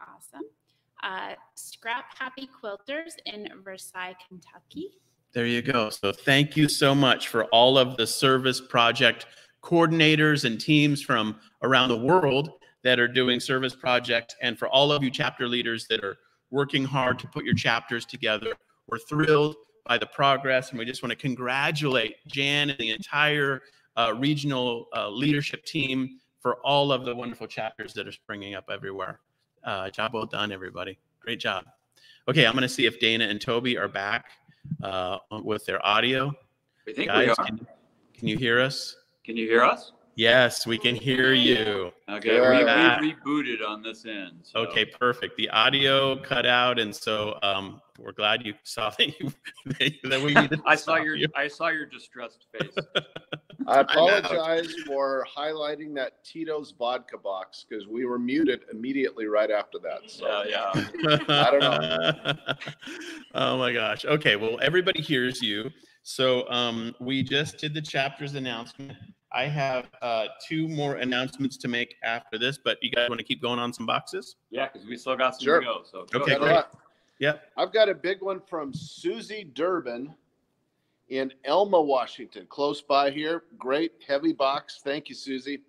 Awesome. Uh, Scrap Happy Quilters in Versailles, Kentucky. There you go. So thank you so much for all of the service project coordinators and teams from around the world that are doing service projects and for all of you chapter leaders that are working hard to put your chapters together. We're thrilled by the progress and we just want to congratulate Jan and the entire uh, regional uh, leadership team for all of the wonderful chapters that are springing up everywhere. Uh, job well done, everybody. Great job. Okay, I'm going to see if Dana and Toby are back uh, with their audio. I think Guys, we are. can, can you hear us? Can you hear us? Yes, we can hear you. Okay, Yeah. we, we rebooted on this end. so- Okay, perfect. The audio cut out, and so um, we're glad you saw that, you, that we I saw your you. I saw your distressed face. I apologize for highlighting that Tito's vodka box because we were muted immediately right after that. So yeah, yeah. I don't know. oh my gosh. Okay. Well, everybody hears you. So um, we just did the chapters announcement. I have uh, two more announcements to make after this, but you guys want to keep going on some boxes? Yeah, because we still got some Sure. to go. So go Okay, Got great. lot. Yep. I've got a big one from Susie Durbin in Elma, Washington, close by here. Great heavy box. Thank you, Susie.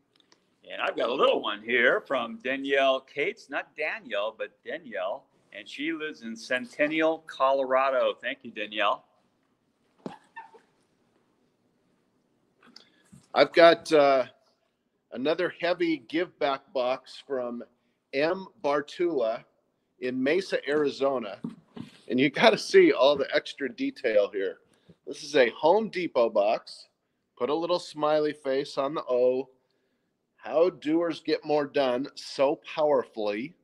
And I've got a little one here from Danielle Cates, not Danielle, but Danielle, and she lives in Centennial, Colorado. Thank you, Danielle. I've got uh, another heavy give back box from M. Bartula in Mesa, Arizona. And you got to see all the extra detail here. This is a Home Depot box. Put a little smiley face on the O. How doers get more done so powerfully.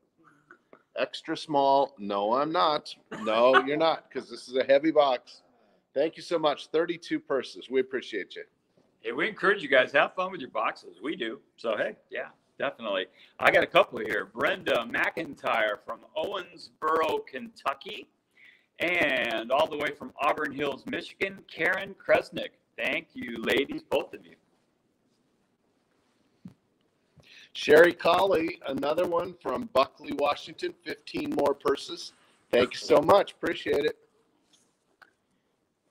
Extra small. No, I'm not. No, you're not, because this is a heavy box. Thank you so much. 32 purses. We appreciate you. Hey, we encourage you guys have fun with your boxes. We do. So hey, yeah, definitely. I got a couple here. Brenda McIntyre from Owensboro, Kentucky, and all the way from Auburn Hills, Michigan, Karen Kresnick. Thank you, ladies, both of you. Sherry Colley, another one from Buckley, Washington. 15 more purses. Thank you so much. Appreciate it.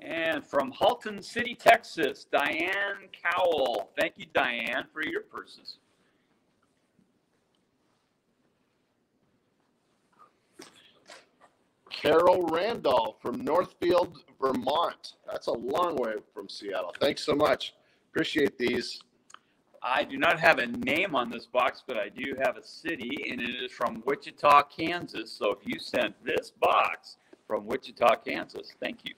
And from Haltom City, Texas, Diane Cowell. Thank you, Diane, for your purses. Carol Randolph from Northfield, Vermont. That's a long way from Seattle. Thanks so much. Appreciate these. I do not have a name on this box, but I do have a city, and it is from Wichita, Kansas. So if you sent this box from Wichita, Kansas, thank you.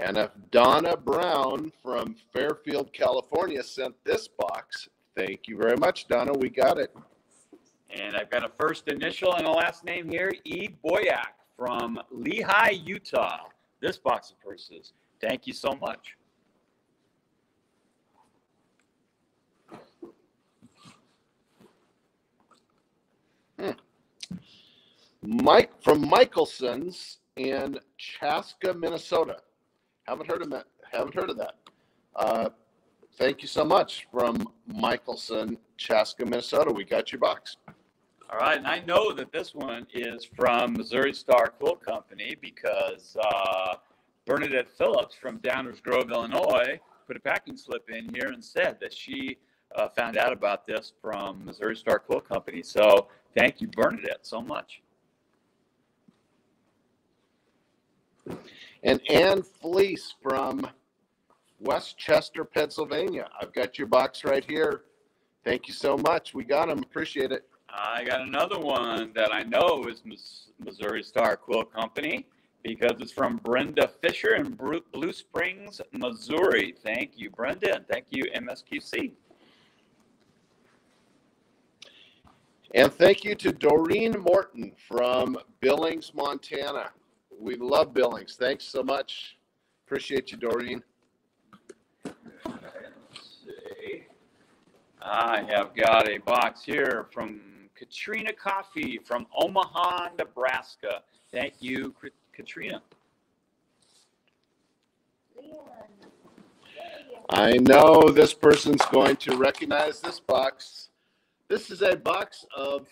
And if Donna Brown from Fairfield, California sent this box, thank you very much, Donna. We got it. And I've got a first initial and a last name here, E. Boyack from Lehi, Utah. This box of purses. Thank you so much. Hmm. Mike from Michelson's in Chaska, Minnesota. Haven't heard of that. Haven't heard of that. Uh, thank you so much from Michelson, Chaska, Minnesota. We got your box. All right, and I know that this one is from Missouri Star Quilt Company because uh, Bernadette Phillips from Downers Grove, Illinois, put a packing slip in here and said that she uh, found out about this from Missouri Star Quilt Company. So thank you, Bernadette, so much. And Ann Fleece from Westchester, Pennsylvania. I've got your box right here. Thank you so much. We got them. Appreciate it. I got another one that I know is Missouri Star Quilt Company because it's from Brenda Fisher in Blue Springs, Missouri. Thank you, Brenda, and thank you, MSQC. And thank you to Doreen Morton from Billings, Montana. We love Billings. Thanks so much. Appreciate you, Doreen. I have got a box here from Katrina Coffee from Omaha, Nebraska. Thank you, Katrina. I know this person's going to recognize this box. This is a box of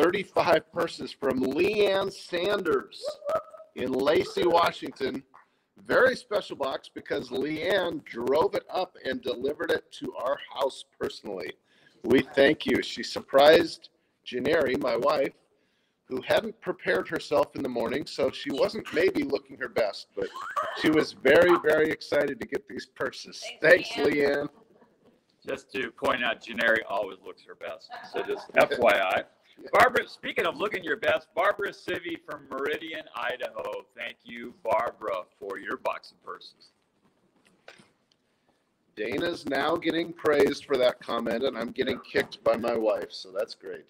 35 purses from Leanne Sanders in Lacey, Washington. Very special box because Leanne drove it up and delivered it to our house personally. We thank you. She surprised Janeri, my wife, who hadn't prepared herself in the morning, so she wasn't maybe looking her best, but she was very, very excited to get these purses. Thanks, Thanks Leanne. Just to point out, Janeri always looks her best. So just FYI. Barbara, speaking of looking your best, Barbara Civi from Meridian, Idaho. Thank you, Barbara, for your box of purses. Dana's now getting praised for that comment, and I'm getting kicked by my wife, so that's great.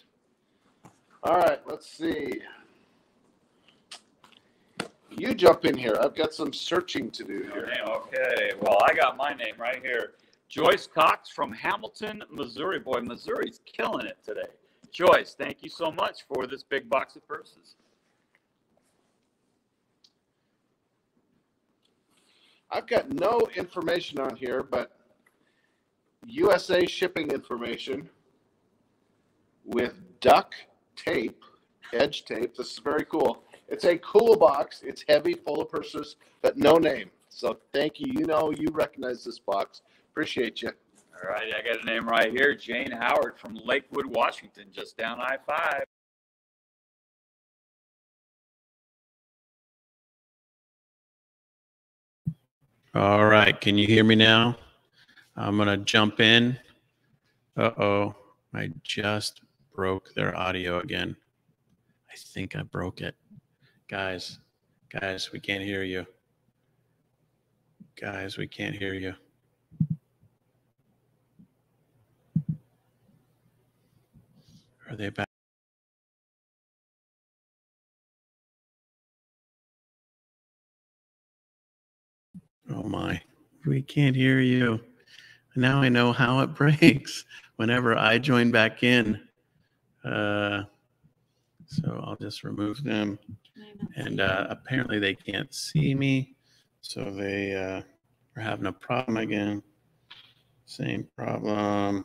All right, let's see. You jump in here. I've got some searching to do here. Okay, well, I got my name right here. Joyce Cox from Hamilton, Missouri. Boy, Missouri's killing it today. Joyce, thank you so much for this big box of purses. I've got no information on here, but USA shipping information with duck tape, edge tape. This is very cool. It's a cool box. It's heavy, full of purses, but no name. So thank you. You know, you recognize this box. Appreciate you. All right, I got a name right here Jane Howard from Lakewood, Washington, just down I 5. All right, can you hear me now? I'm going to jump in. Uh oh, I just broke their audio again. I think I broke it. Guys, guys, we can't hear you. Guys, we can't hear you. Are they back? Oh my, we can't hear you. Now I know how it breaks whenever I join back in. Uh, so I'll just remove them. And uh, apparently they can't see me. So they uh, are having a problem again. Same problem.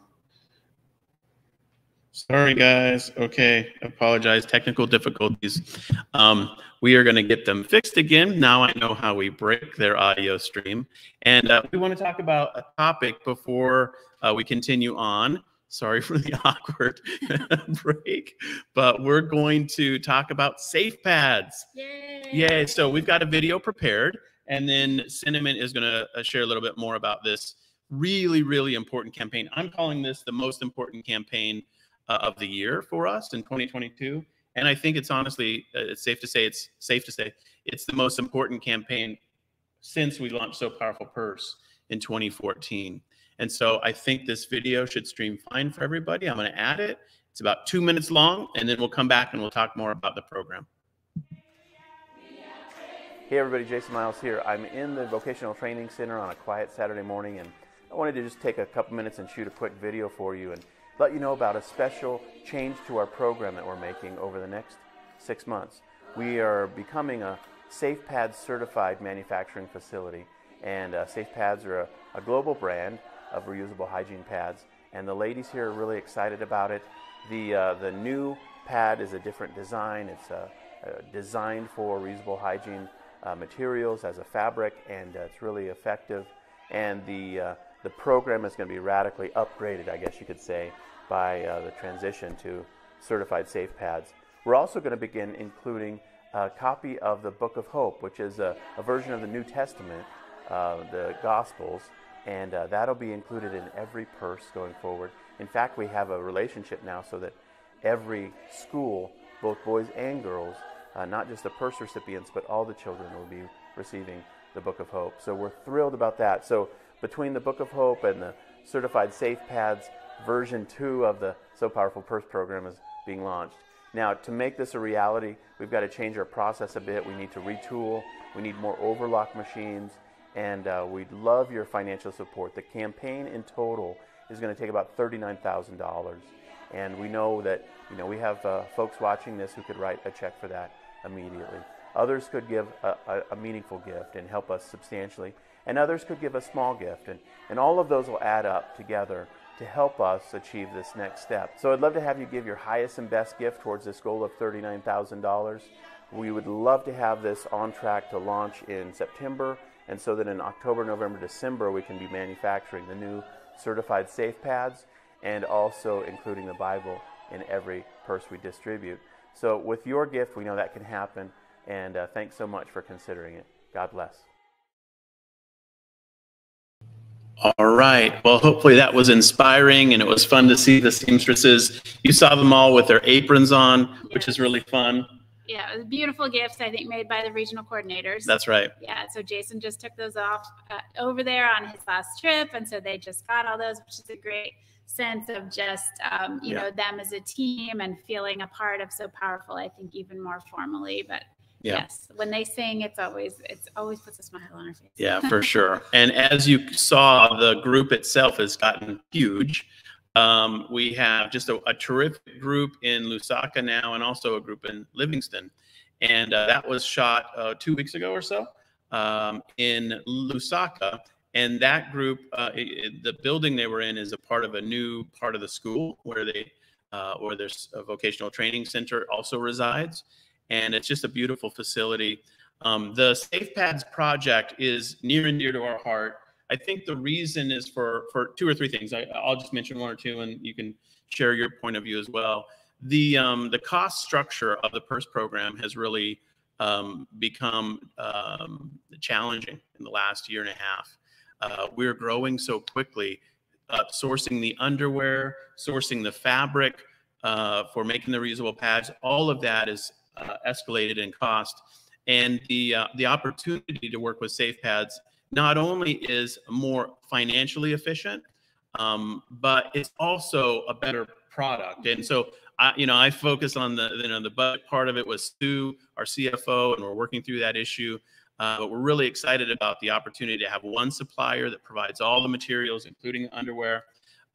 Sorry, guys. Okay, apologize. Technical difficulties. Um, we are going to get them fixed again. Now I know how we break their audio stream. And uh, we want to talk about a topic before uh, we continue on. Sorry for the awkward break, but we're going to talk about safe pads. Yay! Yay. So we've got a video prepared, and then Cinnamon is going to uh, share a little bit more about this really, really important campaign. I'm calling this the most important campaign uh, of the year for us in 2022. And I think it's honestly, uh, it's safe to say, it's safe to say, it's the most important campaign since we launched Sew Powerful Purse in 2014. And so I think this video should stream fine for everybody. I'm going to add it. It's about two minutes long, and then we'll come back and we'll talk more about the program. Hey everybody, Jason Miles here. I'm in the Vocational Training Center on a quiet Saturday morning, and I wanted to just take a couple minutes and shoot a quick video for you. And let you know about a special change to our program that we're making over the next six months. We are becoming a SafePads certified manufacturing facility, and uh, SafePads are a a global brand of reusable hygiene pads. And the ladies here are really excited about it. The, uh, the new pad is a different design. It's uh, uh, designed for reusable hygiene uh, materials as a fabric, and uh, it's really effective. And the, the program is going to be radically upgraded, I guess you could say, by the transition to certified safe pads. We're also going to begin including a copy of the Book of Hope, which is a, a version of the New Testament, uh, the Gospels, and uh, that'll be included in every purse going forward. In fact, we have a relationship now so that every school, both boys and girls, uh, not just the purse recipients, but all the children will be receiving the Book of Hope. So we're thrilled about that. So between the Book of Hope and the Certified Safe Pads, version two of the Sew Powerful Purse program is being launched. Now, to make this a reality, we've got to change our process a bit. We need to retool. We need more overlock machines, and uh, we'd love your financial support. The campaign in total is going to take about $39,000, and we know that you know we have uh, folks watching this who could write a check for that immediately. Others could give a, a, a, meaningful gift and help us substantially, and others could give a small gift, and, and all of those will add up together to help us achieve this next step. So I'd love to have you give your highest and best gift towards this goal of $39,000. We would love to have this on track to launch in September, and so that in October, November, December, we can be manufacturing the new certified safe pads and also including the Bible in every purse we distribute. So, with your gift, we know that can happen, and uh, thanks so much for considering it. God bless. All right. Well, hopefully that was inspiring and it was fun to see the seamstresses. You saw them all with their aprons on, which is really fun. Yeah, beautiful gifts, I think, made by the regional coordinators. That's right. Yeah, so Jason just took those off uh, over there on his last trip. And so they just got all those, which is a great sense of just, um, you yeah. know, them as a team and feeling a part of Sew Powerful, I think, even more formally. But yeah. Yes, when they sing, it's always it's always puts a smile on our face. Yeah, for sure. And as you saw, the group itself has gotten huge. Um, we have just a, a, terrific group in Lusaka now, and also a group in Livingstone, and uh, that was shot uh, two weeks ago or so um, in Lusaka. And that group, uh, it, the building they were in, is a part of a new part of the school where they, uh, where there's a vocational training center also resides and it's just a beautiful facility. Um, the SafePads project is near and dear to our heart. I think the reason is for for two or three things. I, will just mention one or two, and you can share your point of view as well. The um, the cost structure of the purse program has really um, become um, challenging in the last year and a half. Uh, we're growing so quickly, uh, sourcing the underwear, sourcing the fabric uh, for making the reusable pads. All of that is uh, escalated in cost. And the uh, the opportunity to work with SafePads not only is more financially efficient, um, but it's also a better product. And so, I, you know, I focus on the you know the budget part of it with Stu, our CFO, and we're working through that issue. Uh, but we're really excited about the opportunity to have one supplier that provides all the materials, including underwear,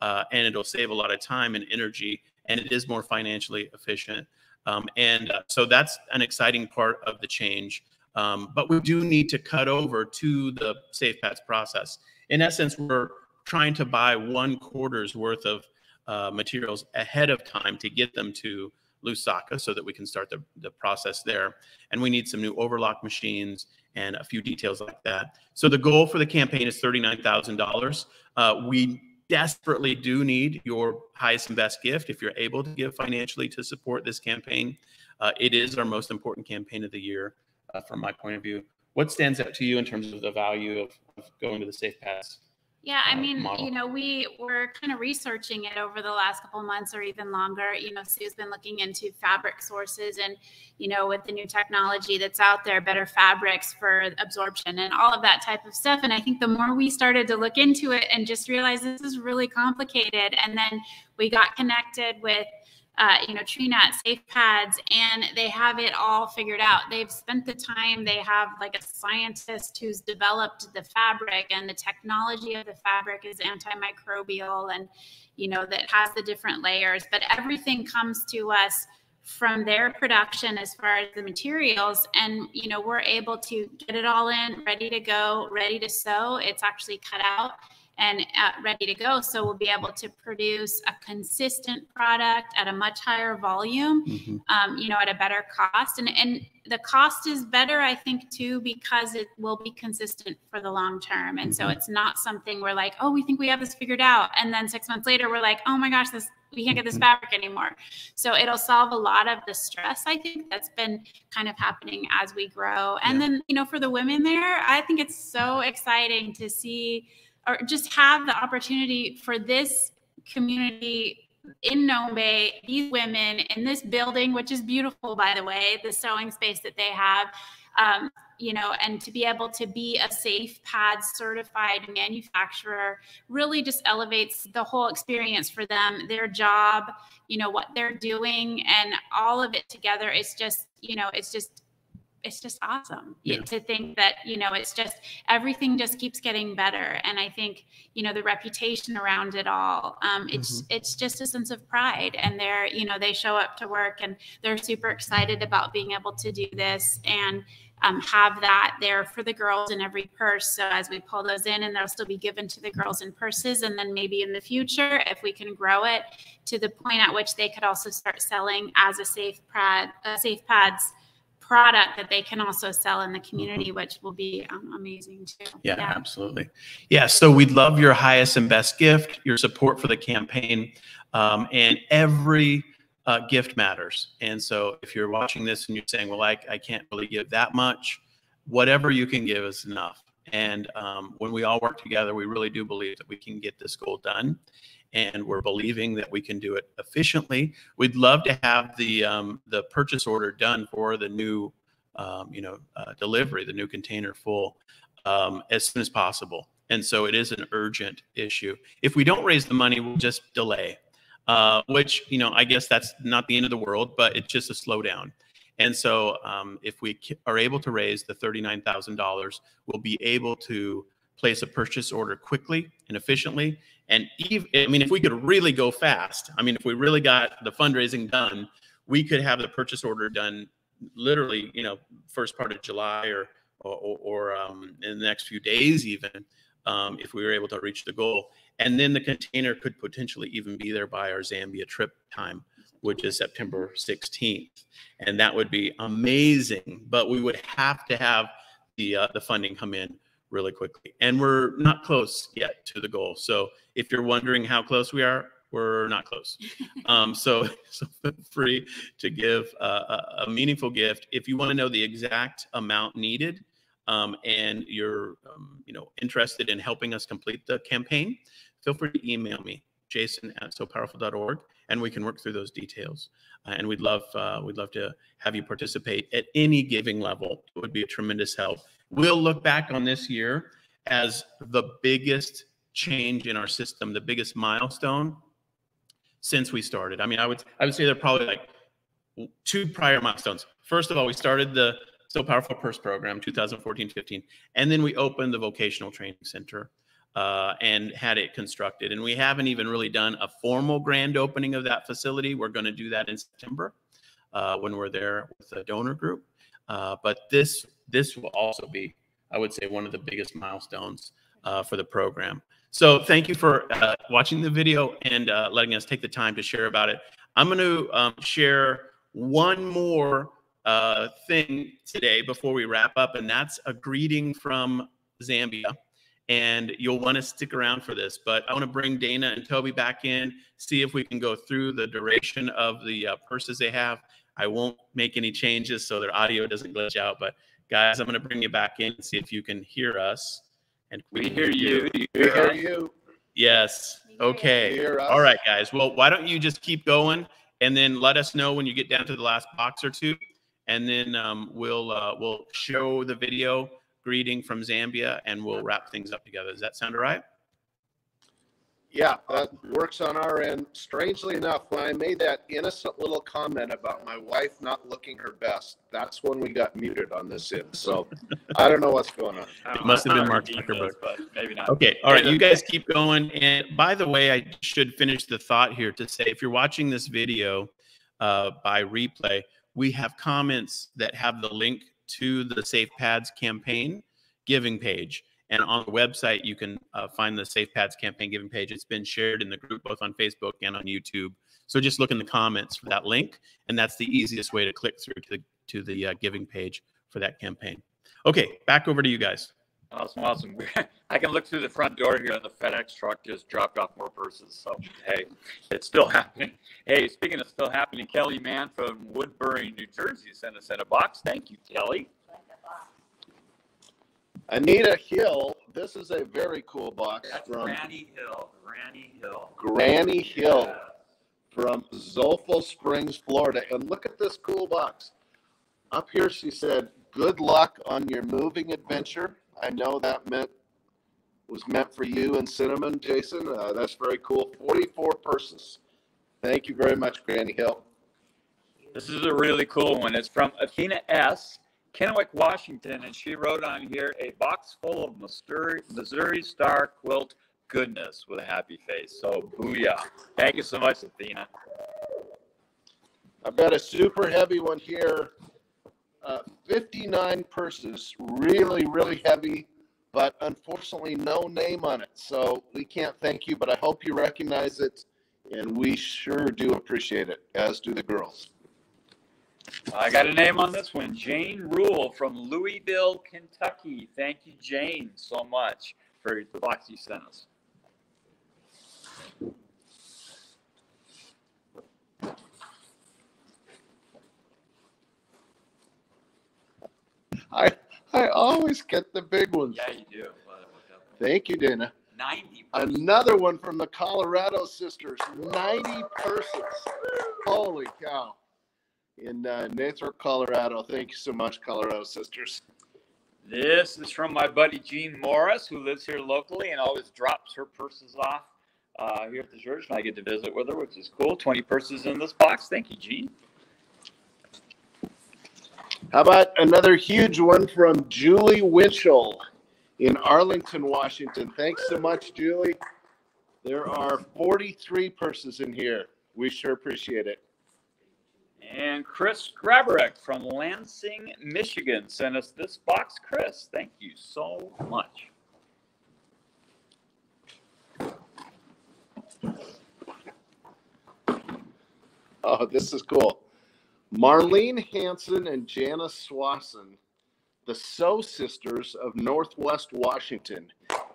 uh, and it'll save a lot of time and energy, and it is more financially efficient. Um, and uh, so that's an exciting part of the change. Um, but we do need to cut over to the safe SafePads process. In essence, we're trying to buy one quarter's worth of uh, materials ahead of time to get them to Lusaka so that we can start the, the process there. And we need some new overlock machines and a few details like that. So the goal for the campaign is $39,000. Uh, we desperately do need your highest and best gift. If you're able to give financially to support this campaign, uh, it is our most important campaign of the year uh, from my point of view. What stands out to you in terms of the value of, of going to the Safe Pads yeah, I uh, mean, model. you know, we were kind of researching it over the last couple months or even longer. You know, Sue's been looking into fabric sources and, you know, with the new technology that's out there, better fabrics for absorption and all of that type of stuff. And I think the more we started to look into it and just realize this is really complicated, and then we got connected with uh, you know, TreeNet, Safe Pads, and they have it all figured out. They've spent the time. They have like a scientist who's developed the fabric, and the technology of the fabric is antimicrobial, and you know that has the different layers. But everything comes to us from their production as far as the materials and you know we're able to get it all in ready to go ready to sew it's actually cut out and ready to go so we'll be able to produce a consistent product at a much higher volume Mhm. um, you know at a better cost and and the cost is better i think too because it will be consistent for the long term and so Mhm. it's not something we're like oh we think we have this figured out and then six months later we're like oh my gosh this we can't get this Mhm. fabric anymore so it'll solve a lot of the stress i think that's been kind of happening as we grow and Yeah. then you know for the women there i think it's so exciting to see or just have the opportunity for this community in Nome Bay, these women in this building, which is beautiful, by the way, the sewing space that they have, um, you know, and to be able to be a safe pad certified manufacturer really just elevates the whole experience for them, their job, you know, what they're doing, and all of it together. It's just, you know, it's just it's just awesome Yeah. to think that you know it's just everything just keeps getting better. And i think you know the reputation around it all um, it's it's just a sense of pride. And they're you know they show up to work and they're super excited about being able to do this and um, have that there for the girls in every purse. So as we pull those in and they'll still be given to the girls in purses and then maybe in the future if we can grow it to the point at which they could also start selling as a safe pad uh, safe pads product that they can also sell in the community, which will be um, amazing too. Yeah, absolutely. Yeah, so we'd love your highest and best gift, your support for the campaign, um, and every uh, gift matters. And so if you're watching this and you're saying, well, I, I can't really give that much, whatever you can give is enough. And um, when we all work together, we really do believe that we can get this goal done. And we're believing that we can do it efficiently. We'd love to have the um, the purchase order done for the new, um, you know, uh, delivery, the new container full um, as soon as possible. And so it is an urgent issue. If we don't raise the money, we'll just delay, uh, which, you know, I guess that's not the end of the world, but it's just a slowdown. And so um, if we are able to raise the $39,000, we'll be able to place a purchase order quickly and efficiently. And even, I mean, if we could really go fast, I mean, if we really got the fundraising done, we could have the purchase order done literally, you know, first part of July or or, or um, in the next few days, even um, if we were able to reach the goal. And then the container could potentially even be there by our Zambia trip time, which is September 16th, and that would be amazing. But we would have to have the uh, the funding come in really quickly, and we're not close yet to the goal. So if you're wondering how close we are, we're not close. Um, so, so feel free to give uh, a, a meaningful gift. If you want to know the exact amount needed, um, and you're, um, you know, interested in helping us complete the campaign, feel free to email me, Jason at sewpowerful.org, and we can work through those details. Uh, and we'd love, uh, we'd love to have you participate at any giving level. It would be a tremendous help. We'll look back on this year as the biggest change in our system, the biggest milestone since we started. I mean, I would I would say there are probably like two prior milestones. First of all, we started the Sew Powerful Purse program 2014-15, and then we opened the vocational training center uh, and had it constructed. And we haven't even really done a formal grand opening of that facility. We're going to do that in September uh, when we're there with the donor group. Uh, but this this will also be, I would say, one of the biggest milestones uh, for the program. So thank you for uh, watching the video and uh, letting us take the time to share about it. I'm going to um, share one more uh, thing today before we wrap up, and that's a greeting from Zambia. And you'll want to stick around for this, but I want to bring Dana and Toby back in, see if we can go through the duration of the uh, purses they have. I won't make any changes so their audio doesn't glitch out, but guys, I'm going to bring you back in and see if you can hear us. And We hear you. Do you We hear hear you. Yes. We hear you. Okay. All right, guys. Well, why don't you just keep going and then let us know when you get down to the last box or two, and then um, we'll uh, we'll show the video greeting from Zambia, and we'll wrap things up together. Does that sound all right? Yeah, that works on our end. Strangely enough, when I made that innocent little comment about my wife not looking her best, that's when we got muted on this end. So I don't know what's going on. It must have been Mark redeemed Zuckerberg. But maybe not. Okay. All right. You guys keep going. And by the way, I should finish the thought here to say if you're watching this video, uh, by replay, we have comments that have the link to the Safe Pads campaign giving page. And on the website, you can uh, find the Safe Pads campaign giving page. It's been shared in the group both on Facebook and on YouTube. So just look in the comments for that link, and that's the easiest way to click through to the to the uh, giving page for that campaign. Okay, back over to you guys. Awesome, awesome. I can look through the front door here, and the FedEx truck just dropped off more purses. So hey, it's still happening. Hey, speaking of still happening, Kelly Mann from Woodbury, New Jersey, sent us in a box. Thank you, Kelly. Anita Hill, this is a very cool box That's from Granny Hill. Granny Hill. Granny Hill Yeah. from Zolfo Springs, Florida. And look at this cool box. Up here, she said, "Good luck on your moving adventure." I know that meant was meant for you and Cinnamon, Jason. Uh, that's very cool. Forty-four purses. Thank you very much, Granny Hill. This is a really cool one. It's from Athena S. Kennewick, Washington, and she wrote on here a box full of Missouri, Missouri Star quilt goodness with a happy face. So booyah! Thank you so much, Athena. I've got a super heavy one here. Uh, 59 purses, really, really heavy, but unfortunately, no name on it. So we can't thank you, but I hope you recognize it, and we sure do appreciate it, as do the girls. I got a name on this one, Jane Rule from Louisville, Kentucky. Thank you, Jane, so much for the box you sent us. I I always get the big ones. Yeah, you do. Thank you, Dana. 90. Another one from the Colorado sisters, 90 purses. Holy cow. In uh, Colorado. Thank you so much, Colorado sisters. This is from my buddy Jean Morris, who lives here locally and always drops her purses off uh, here at the church. And I get to visit with her, which is cool. 20 purses in this box. Thank you, Jean. How about another huge one from Julie Winchell in Arlington, Washington? Thanks so much, Julie. There are 43 purses in here. We sure appreciate it. And Chris Grabarek from Lansing, Michigan sent us this box. Chris, thank you so much. Oh, this is cool. Marlene Hanson and Janice Swanson, the Sew Sisters of Northwest Washington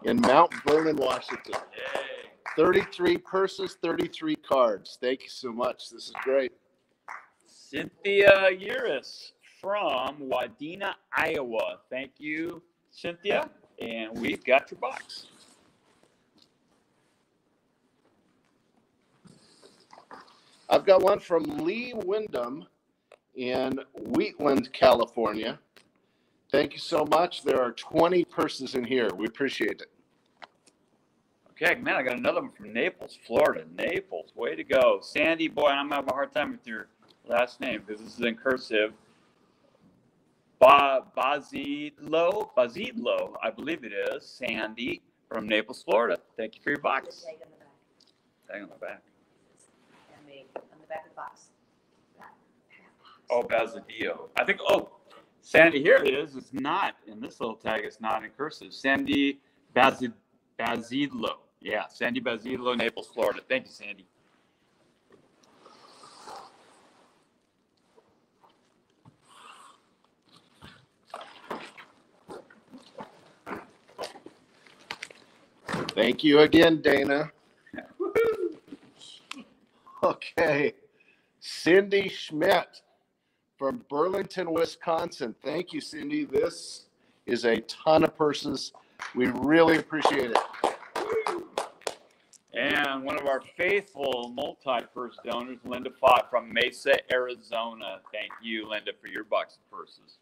in Mount Vernon, Washington. Yay. 33 purses, 33 cards. Thank you so much. This is great. Cynthia Uris from Wadena, Iowa. Thank you, Cynthia. And we've got your box. I've got one from Lee Wyndham in Wheatland, California. Thank you so much. There are 20 purses in here. We appreciate it. Okay, man, I got another one from Naples, Florida. Naples, way to go. Sandy, boy, I'm having a hard time with your last name because this is in cursive. Ba- Bazidlo, Bazidlo, I believe it is. Sandy from Naples, Florida. Thank you for your box. Tag on the back, Hang on the back. and the, on the back of the box. Oh, Bazidio. I think, oh, Sandy, here it is. It's not in this little tag. It's not in cursive. Sandy Bazid, Bazidlo. Yeah, Sandy Bazidlo, Naples, Florida. Thank you, Sandy. Thank you again, Dana. Okay. Cindy Schmidt from Burlington, Wisconsin. Thank you, Cindy. This is a ton of purses. We really appreciate it. And one of our faithful multi-purse donors, Linda Fott from Mesa, Arizona. Thank you, Linda, for your box of purses.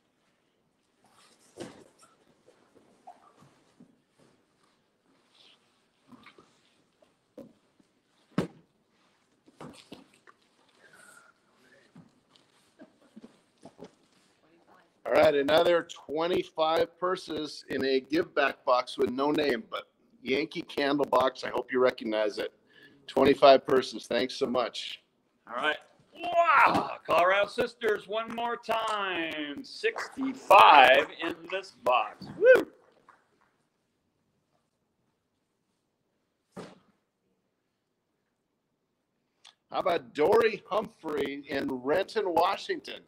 All right, another 25 purses in a give back box with no name, but Yankee Candle box. I hope you recognize it. 25 purses. Thanks so much. All right. Wow, Colorado Sisters, one more time. 65 in this box. Woo! How about Dory Humphrey in Renton, Washington?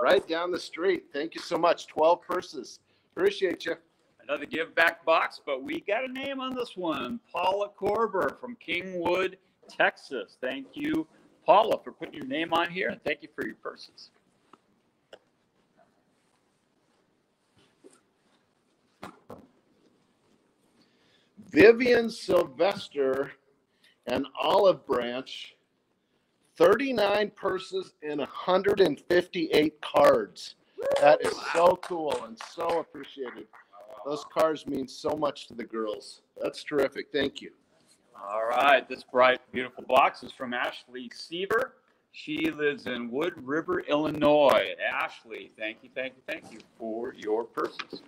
Right down the street. Thank you so much. 12 purses. Appreciate you. Another give back box, but we got a name on this one. Paula Korber from Kingwood, Texas. Thank you, Paula, for putting your name on here, and thank you for your purses. Vivian Sylvester and Olive Branch, 39 purses and 158 cards. That is so cool and so appreciated. Those cards mean so much to the girls. That's terrific. Thank you. All right, this bright, beautiful box is from Ashley Seaver. She lives in Wood River, Illinois. Ashley, thank you, thank you, thank you for your purses.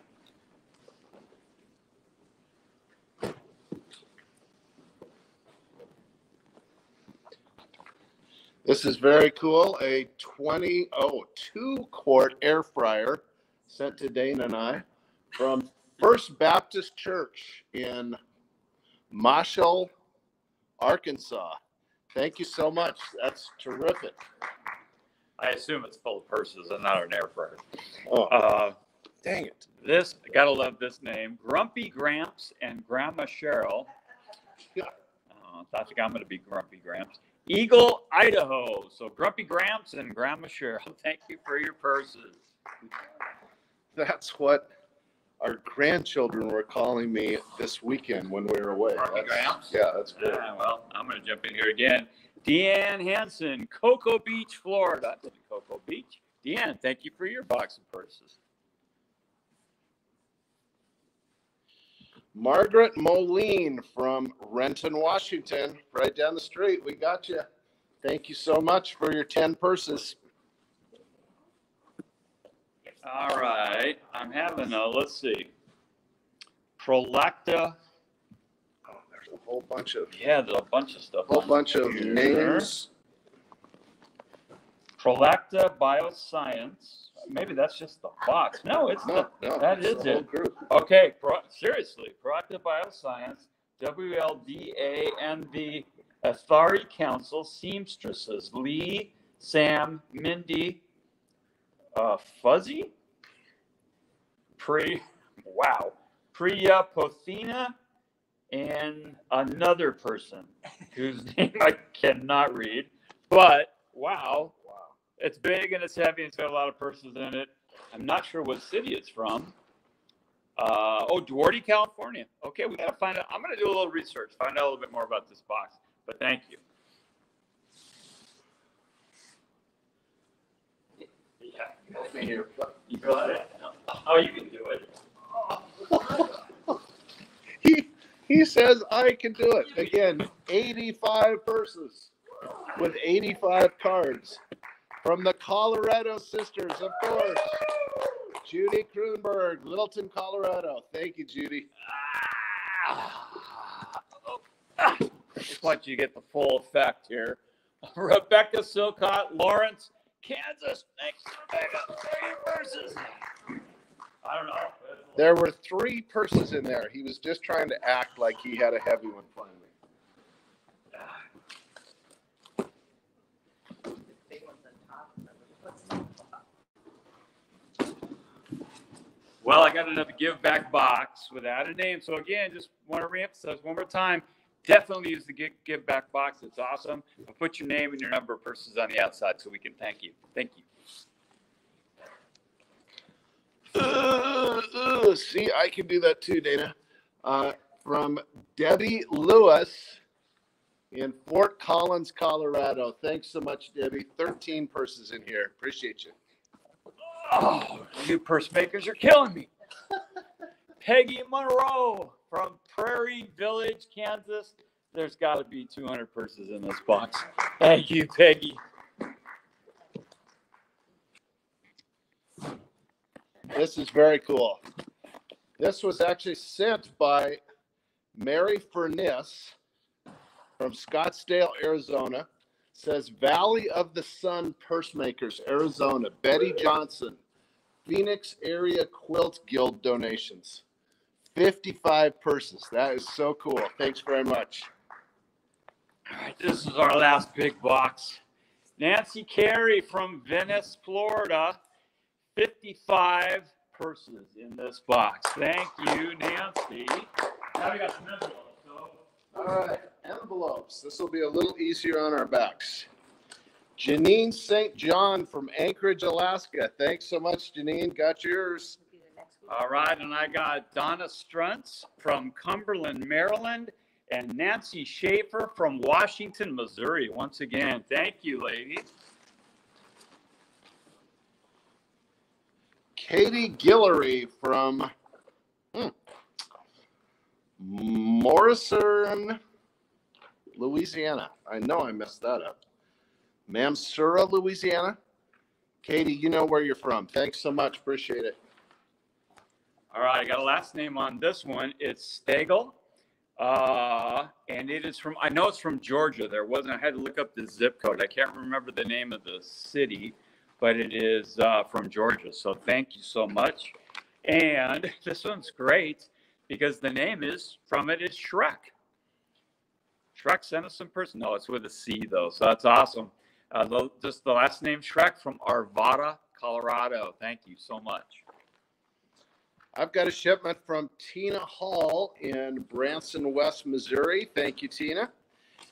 This is very cool. A 20, oh, two quart air fryer sent to Dana and I from First Baptist Church in Marshall, Arkansas. Thank you so much. That's terrific. I assume it's full of purses and not an air fryer. Oh, Uh, dang it. this, gotta love this name. Grumpy Gramps and Grandma Cheryl. Yeah. Uh, I think I'm gonna be Grumpy Gramps. Eagle, Idaho. So Grumpy Gramps and Grandma Cheryl, thank you for your purses. That's what our grandchildren were calling me this weekend when we were away. Grumpy Gramps? Yeah, that's good. Ah, well, I'm gonna jump in here again. Deanne Hanson, Cocoa Beach, Florida. To Cocoa Beach. Deanne, thank you for your box of purses. Margaret Moline from Renton, Washington, right down the street. We got you. Thank you so much for your 10 purses. All right, I'm having a, let's see. Prolacta, Oh, there's a whole bunch of yeah, there's a bunch of stuff. A whole bunch of here. names. Prolacta Bioscience. Maybe that's just the box. No, it's No, the, no, that is it. Okay, pro, seriously, Prolacta Bioscience, WLDA, and the Authority Council, seamstresses, Lee, Sam, Mindy, uh, Fuzzy, Pre, wow, Priya Pothina, and another person whose name I cannot read, but wow, it's big and it's heavy it's got a lot of persons in it. I'm not sure what city it's from. Uh, oh, Duarte, California. Okay, we gotta find out. I'm gonna do a little research, find out a little bit more about this box. But thank you. Yeah, help me here. You got it. Oh, you can do it. He, he says I can do it. Again, 85 purses with 85 cards from the Colorado Sisters, of course. Judy Kroonberg, Littleton, Colorado. Thank you, Judy. Just want you to get the full effect here. Rebecca Silcott, Lawrence, Kansas. Thanks, Rebecca. Three verses. I don't know. There were three purses in there. He was just trying to act like he had a heavy one finally. Big ones on top. What's the- Well, I got another give back box without a name. So again, just want to reemphasize one more time. Definitely use the give, give back box. It's awesome. But put your name and your number of purses on the outside so we can thank you. Thank you. Uh, uh, see, I can do that too, Dana. Uh, from Debbie Lewis in Fort Collins, Colorado. Thanks so much, Debbie. 13 purses in here. Appreciate you. Oh, you purse makers are killing me. Peggy Monroe from Prairie Village, Kansas. There's got to be 200 purses in this box. Thank you, Peggy. This is very cool. This was actually sent by Mary Furness from Scottsdale, Arizona. Says Valley of the Sun Purse Makers, Arizona. Betty Johnson, Phoenix Area Quilt Guild donations. 55 purses. That is so cool. Thanks very much. All right, this is our last big box. Nancy Carey from Venice, Florida. 55 purses in this box. Thank you, Nancy. Now we got some envelopes. All right, envelopes. This will be a little easier on our backs. Janine St. John from Anchorage, Alaska. Thanks so much, Janine. Got yours. Would be the next week. All right, and I got Donna Struntz from Cumberland, Maryland, and Nancy Schaefer from Washington, Missouri. Once again, thank you, ladies. Katie Guillory from hmm, Morrison, Louisiana. I know I messed that up. Mamsura, Louisiana. Katie, you know where you're from. Thanks so much. Appreciate it. All right, I got a last name on this one. It's Stagel. Uh, and it is from, I know it's from Georgia. There wasn't, I had to look up the zip code. I can't remember the name of the city, but it is uh, from Georgia. So thank you so much. And this one's great because the name is from it is Shrek. Shrek sent us some person. No, it's with a C though. So that's awesome. Uh, the, just the last name Shrek from Arvada, Colorado. Thank you so much. I've got a shipment from Tina Hall in Branson, West Missouri. Thank you, Tina.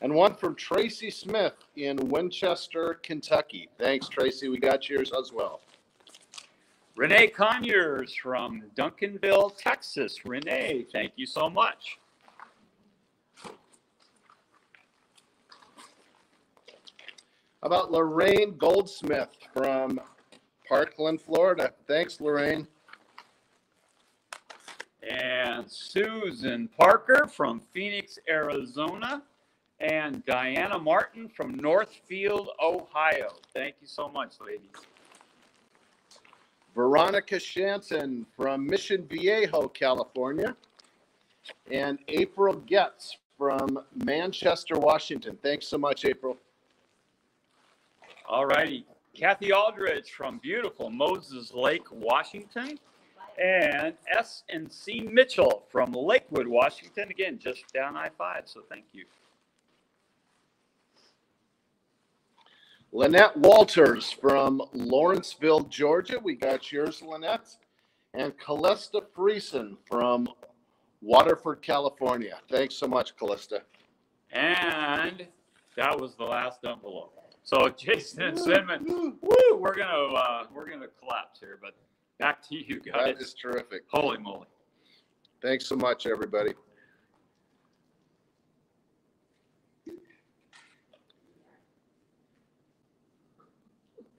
And one from Tracy Smith in Winchester, Kentucky. Thanks, Tracy. We got yours as well. Renee Conyers from Duncanville, Texas. Renee, thank you so much. How about Lorraine Goldsmith from Parkland, Florida? Thanks, Lorraine. And Susan Parker from Phoenix, Arizona. And Diana Martin from Northfield, Ohio. Thank you so much, ladies. Veronica Shanton from Mission Viejo, California. And April Getz from Manchester, Washington. Thanks so much, April. All righty. Kathy Aldridge from beautiful Moses Lake, Washington. And S and C Mitchell from Lakewood, Washington. Again, just down I-5, so thank you. Lynette Walters from Lawrenceville, Georgia. We got yours, Lynette. And Callista Friesen from Waterford, California. Thanks so much, Callista. And that was the last envelope. So Jason and Cinnamon, woo, we're gonna uh, we're gonna collapse here, but back to you That guys. is terrific. Holy moly! Thanks so much, everybody.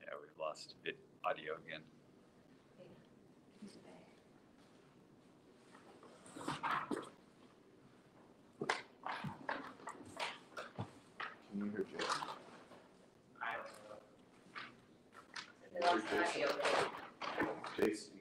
Yeah, we've lost vid- audio again. Can you hear Jason? And then also audio. Jason,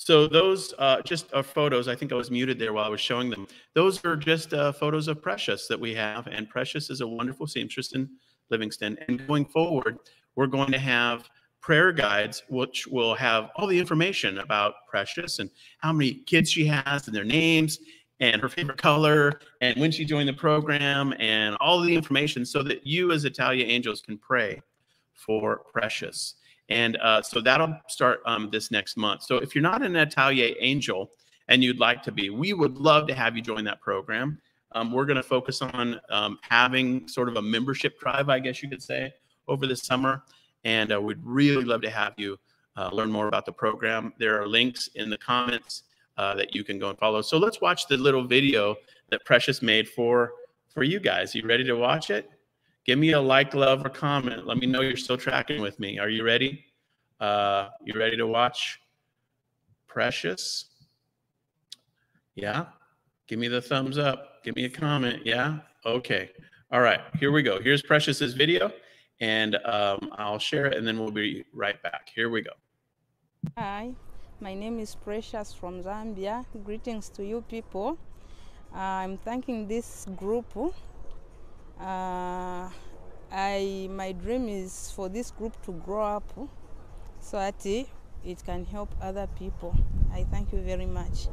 So those uh, just are photos. I think I was muted there while I was showing them. Those are just uh, photos of Precious that we have, and Precious is a wonderful seamstress in Livingstone. And going forward, we're going to have prayer guides, which will have all the information about Precious and how many kids she has and their names and her favorite color and when she joined the program and all the information so that you as Italia Angels can pray for Precious. And uh, so that'll start um, this next month. So if you're not an Italia Angel and you'd like to be, we would love to have you join that program. Um, we're going to focus on um, having sort of a membership drive, I guess you could say, over the summer. And uh, we'd really love to have you uh, learn more about the program. There are links in the comments uh, that you can go and follow. So let's watch the little video that Precious made for for you guys. You ready to watch it? Give me a like, love, or comment. Let me know you're still tracking with me. Are you ready? Uh, you ready to watch Precious? Yeah. Give me the thumbs up. Give me a comment. Yeah. Okay. All right. Here we go. Here's Precious's video, and um, I'll share it, and then we'll be right back. Here we go. Hi, my name is Precious from Zambia. Greetings to you people. I'm thanking this group. Uh, I my dream is for this group to grow up so that it can help other people. I thank you very much.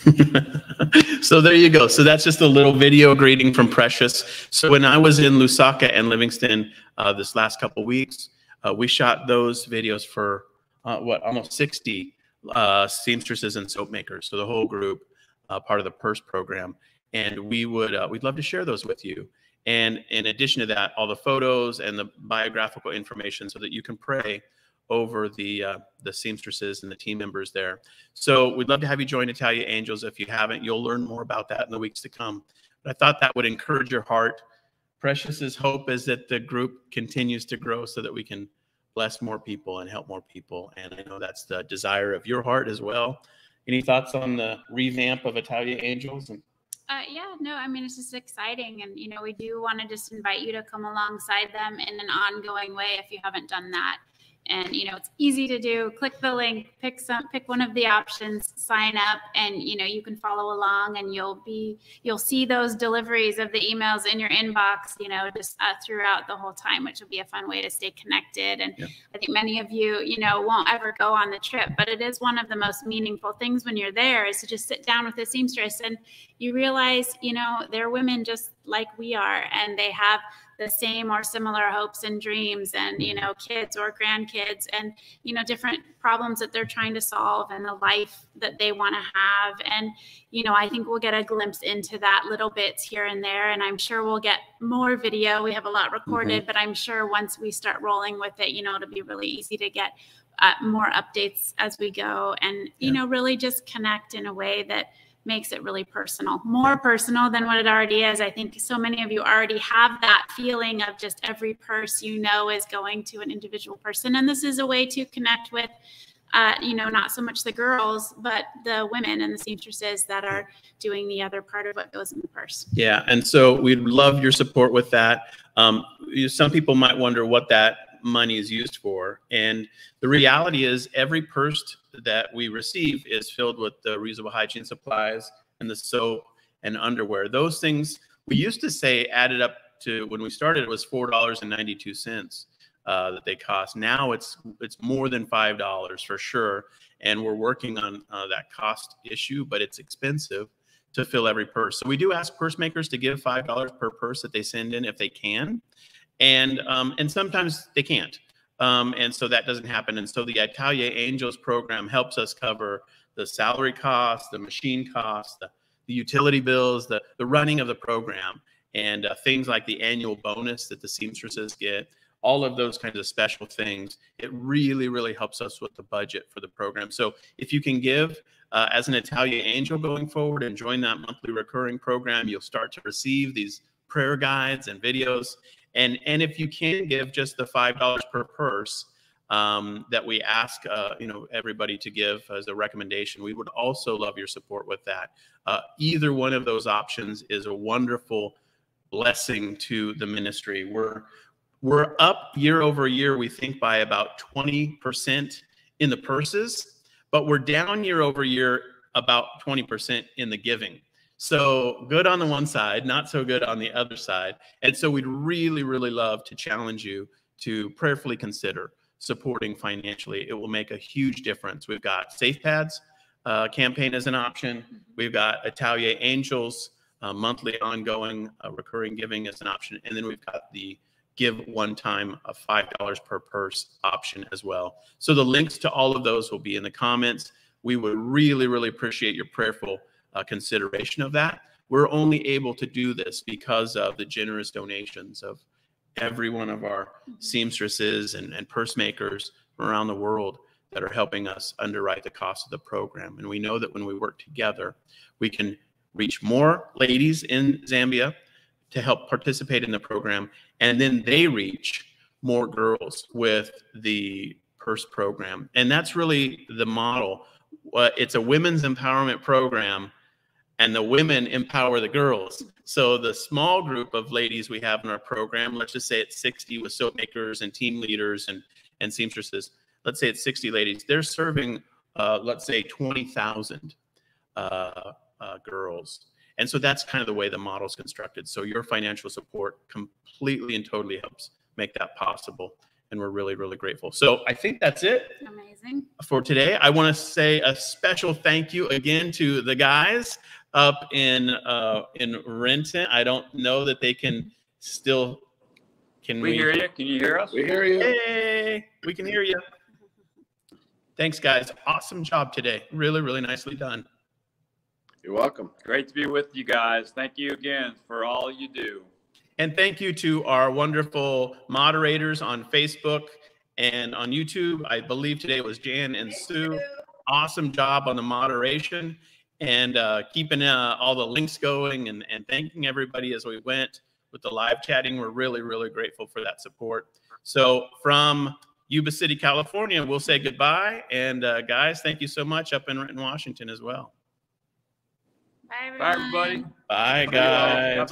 so there you go. So that's just a little video greeting from Precious. So when I was in Lusaka and Livingstone uh, this last couple weeks, uh, we shot those videos for uh, what almost 60 uh, seamstresses and soap makers. So the whole group, uh, part of the purse program, and we would uh, we'd love to share those with you. And in addition to that, all the photos and the biographical information so that you can pray over the uh, the seamstresses and the team members there. So we'd love to have you join Italia Angels. If you haven't, you'll learn more about that in the weeks to come. But I thought that would encourage your heart. Precious's hope is that the group continues to grow so that we can bless more people and help more people. And I know that's the desire of your heart as well. Any thoughts on the revamp of Italia Angels? And uh, yeah, no, I mean, it's just exciting. And, you know, we do want to just invite you to come alongside them in an ongoing way if you haven't done that and you know it's easy to do click the link pick some pick one of the options sign up and you know you can follow along and you'll be you'll see those deliveries of the emails in your inbox you know just uh, throughout the whole time which will be a fun way to stay connected and yeah. i think many of you you know won't ever go on the trip but it is one of the most meaningful things when you're there is to just sit down with a seamstress and you realize you know they're women just like we are and they have the same or similar hopes and dreams and you know kids or grandkids and you know different problems that they're trying to solve and the life that they want to have and you know i think we'll get a glimpse into that little bits here and there and i'm sure we'll get more video we have a lot recorded mm-hmm. but i'm sure once we start rolling with it you know it'll be really easy to get uh, more updates as we go and you yeah. know really just connect in a way that makes it really personal, more personal than what it already is. I think so many of you already have that feeling of just every purse you know is going to an individual person. And this is a way to connect with, uh, you know, not so much the girls, but the women and the seamstresses that are doing the other part of what goes in the purse. Yeah. And so we'd love your support with that. Um, some people might wonder what that money is used for. And the reality is, every purse that we receive is filled with the reusable hygiene supplies and the soap and underwear. Those things we used to say added up to when we started, it was four dollars and ninety two cents uh, that they cost. Now it's it's more than five dollars for sure, and we're working on uh, that cost issue, but it's expensive to fill every purse. So we do ask purse makers to give five dollars per purse that they send in if they can and um, and sometimes they can't. Um, and so that doesn't happen. And so the Italia Angels program helps us cover the salary costs, the machine costs, the, the utility bills, the, the running of the program, and uh, things like the annual bonus that the seamstresses get, all of those kinds of special things. It really, really helps us with the budget for the program. So if you can give uh, as an Italia Angel going forward and join that monthly recurring program, you'll start to receive these prayer guides and videos and and if you can give just the five dollars per purse um, that we ask uh, you know everybody to give as a recommendation, we would also love your support with that. Uh, either one of those options is a wonderful blessing to the ministry. We're we're up year over year, we think by about 20% in the purses, but we're down year over year about 20% in the giving. So good on the one side, not so good on the other side. And so we'd really, really love to challenge you to prayerfully consider supporting financially. It will make a huge difference. We've got Safe Pads uh, campaign as an option. We've got Italia Angels uh, monthly ongoing uh, recurring giving as an option. And then we've got the give one time of $5 per purse option as well. So the links to all of those will be in the comments. We would really, really appreciate your prayerful uh, consideration of that. We're only able to do this because of the generous donations of every one of our seamstresses and, and purse makers from around the world that are helping us underwrite the cost of the program. And we know that when we work together, we can reach more ladies in Zambia to help participate in the program. And then they reach more girls with the purse program. And that's really the model. Uh, it's a women's empowerment program and the women empower the girls. So the small group of ladies we have in our program, let's just say it's 60 with soap makers and team leaders and, and seamstresses. Let's say it's 60 ladies. They're serving, uh, let's say 20,000 uh, uh, girls. And so that's kind of the way the model is constructed. So your financial support completely and totally helps make that possible. And we're really, really grateful. So I think that's it Amazing. for today. I want to say a special thank you again to the guys up in uh, in Renton. I don't know that they can still. Can We hear you. Can you hear us? We hear you. Hey, we can hear you. Thanks, guys. Awesome job today. Really, really nicely done. You're welcome. Great to be with you guys. Thank you again for all you do. And thank you to our wonderful moderators on Facebook and on YouTube. I believe today was Jan and Sue. Awesome job on the moderation and uh, keeping uh, all the links going and, and thanking everybody as we went with the live chatting. We're really, really grateful for that support. So from Yuba City, California, we'll say goodbye. And uh, guys, thank you so much up in Renton, Washington as well. everyone. Bye, everybody. Bye, God guys. bless.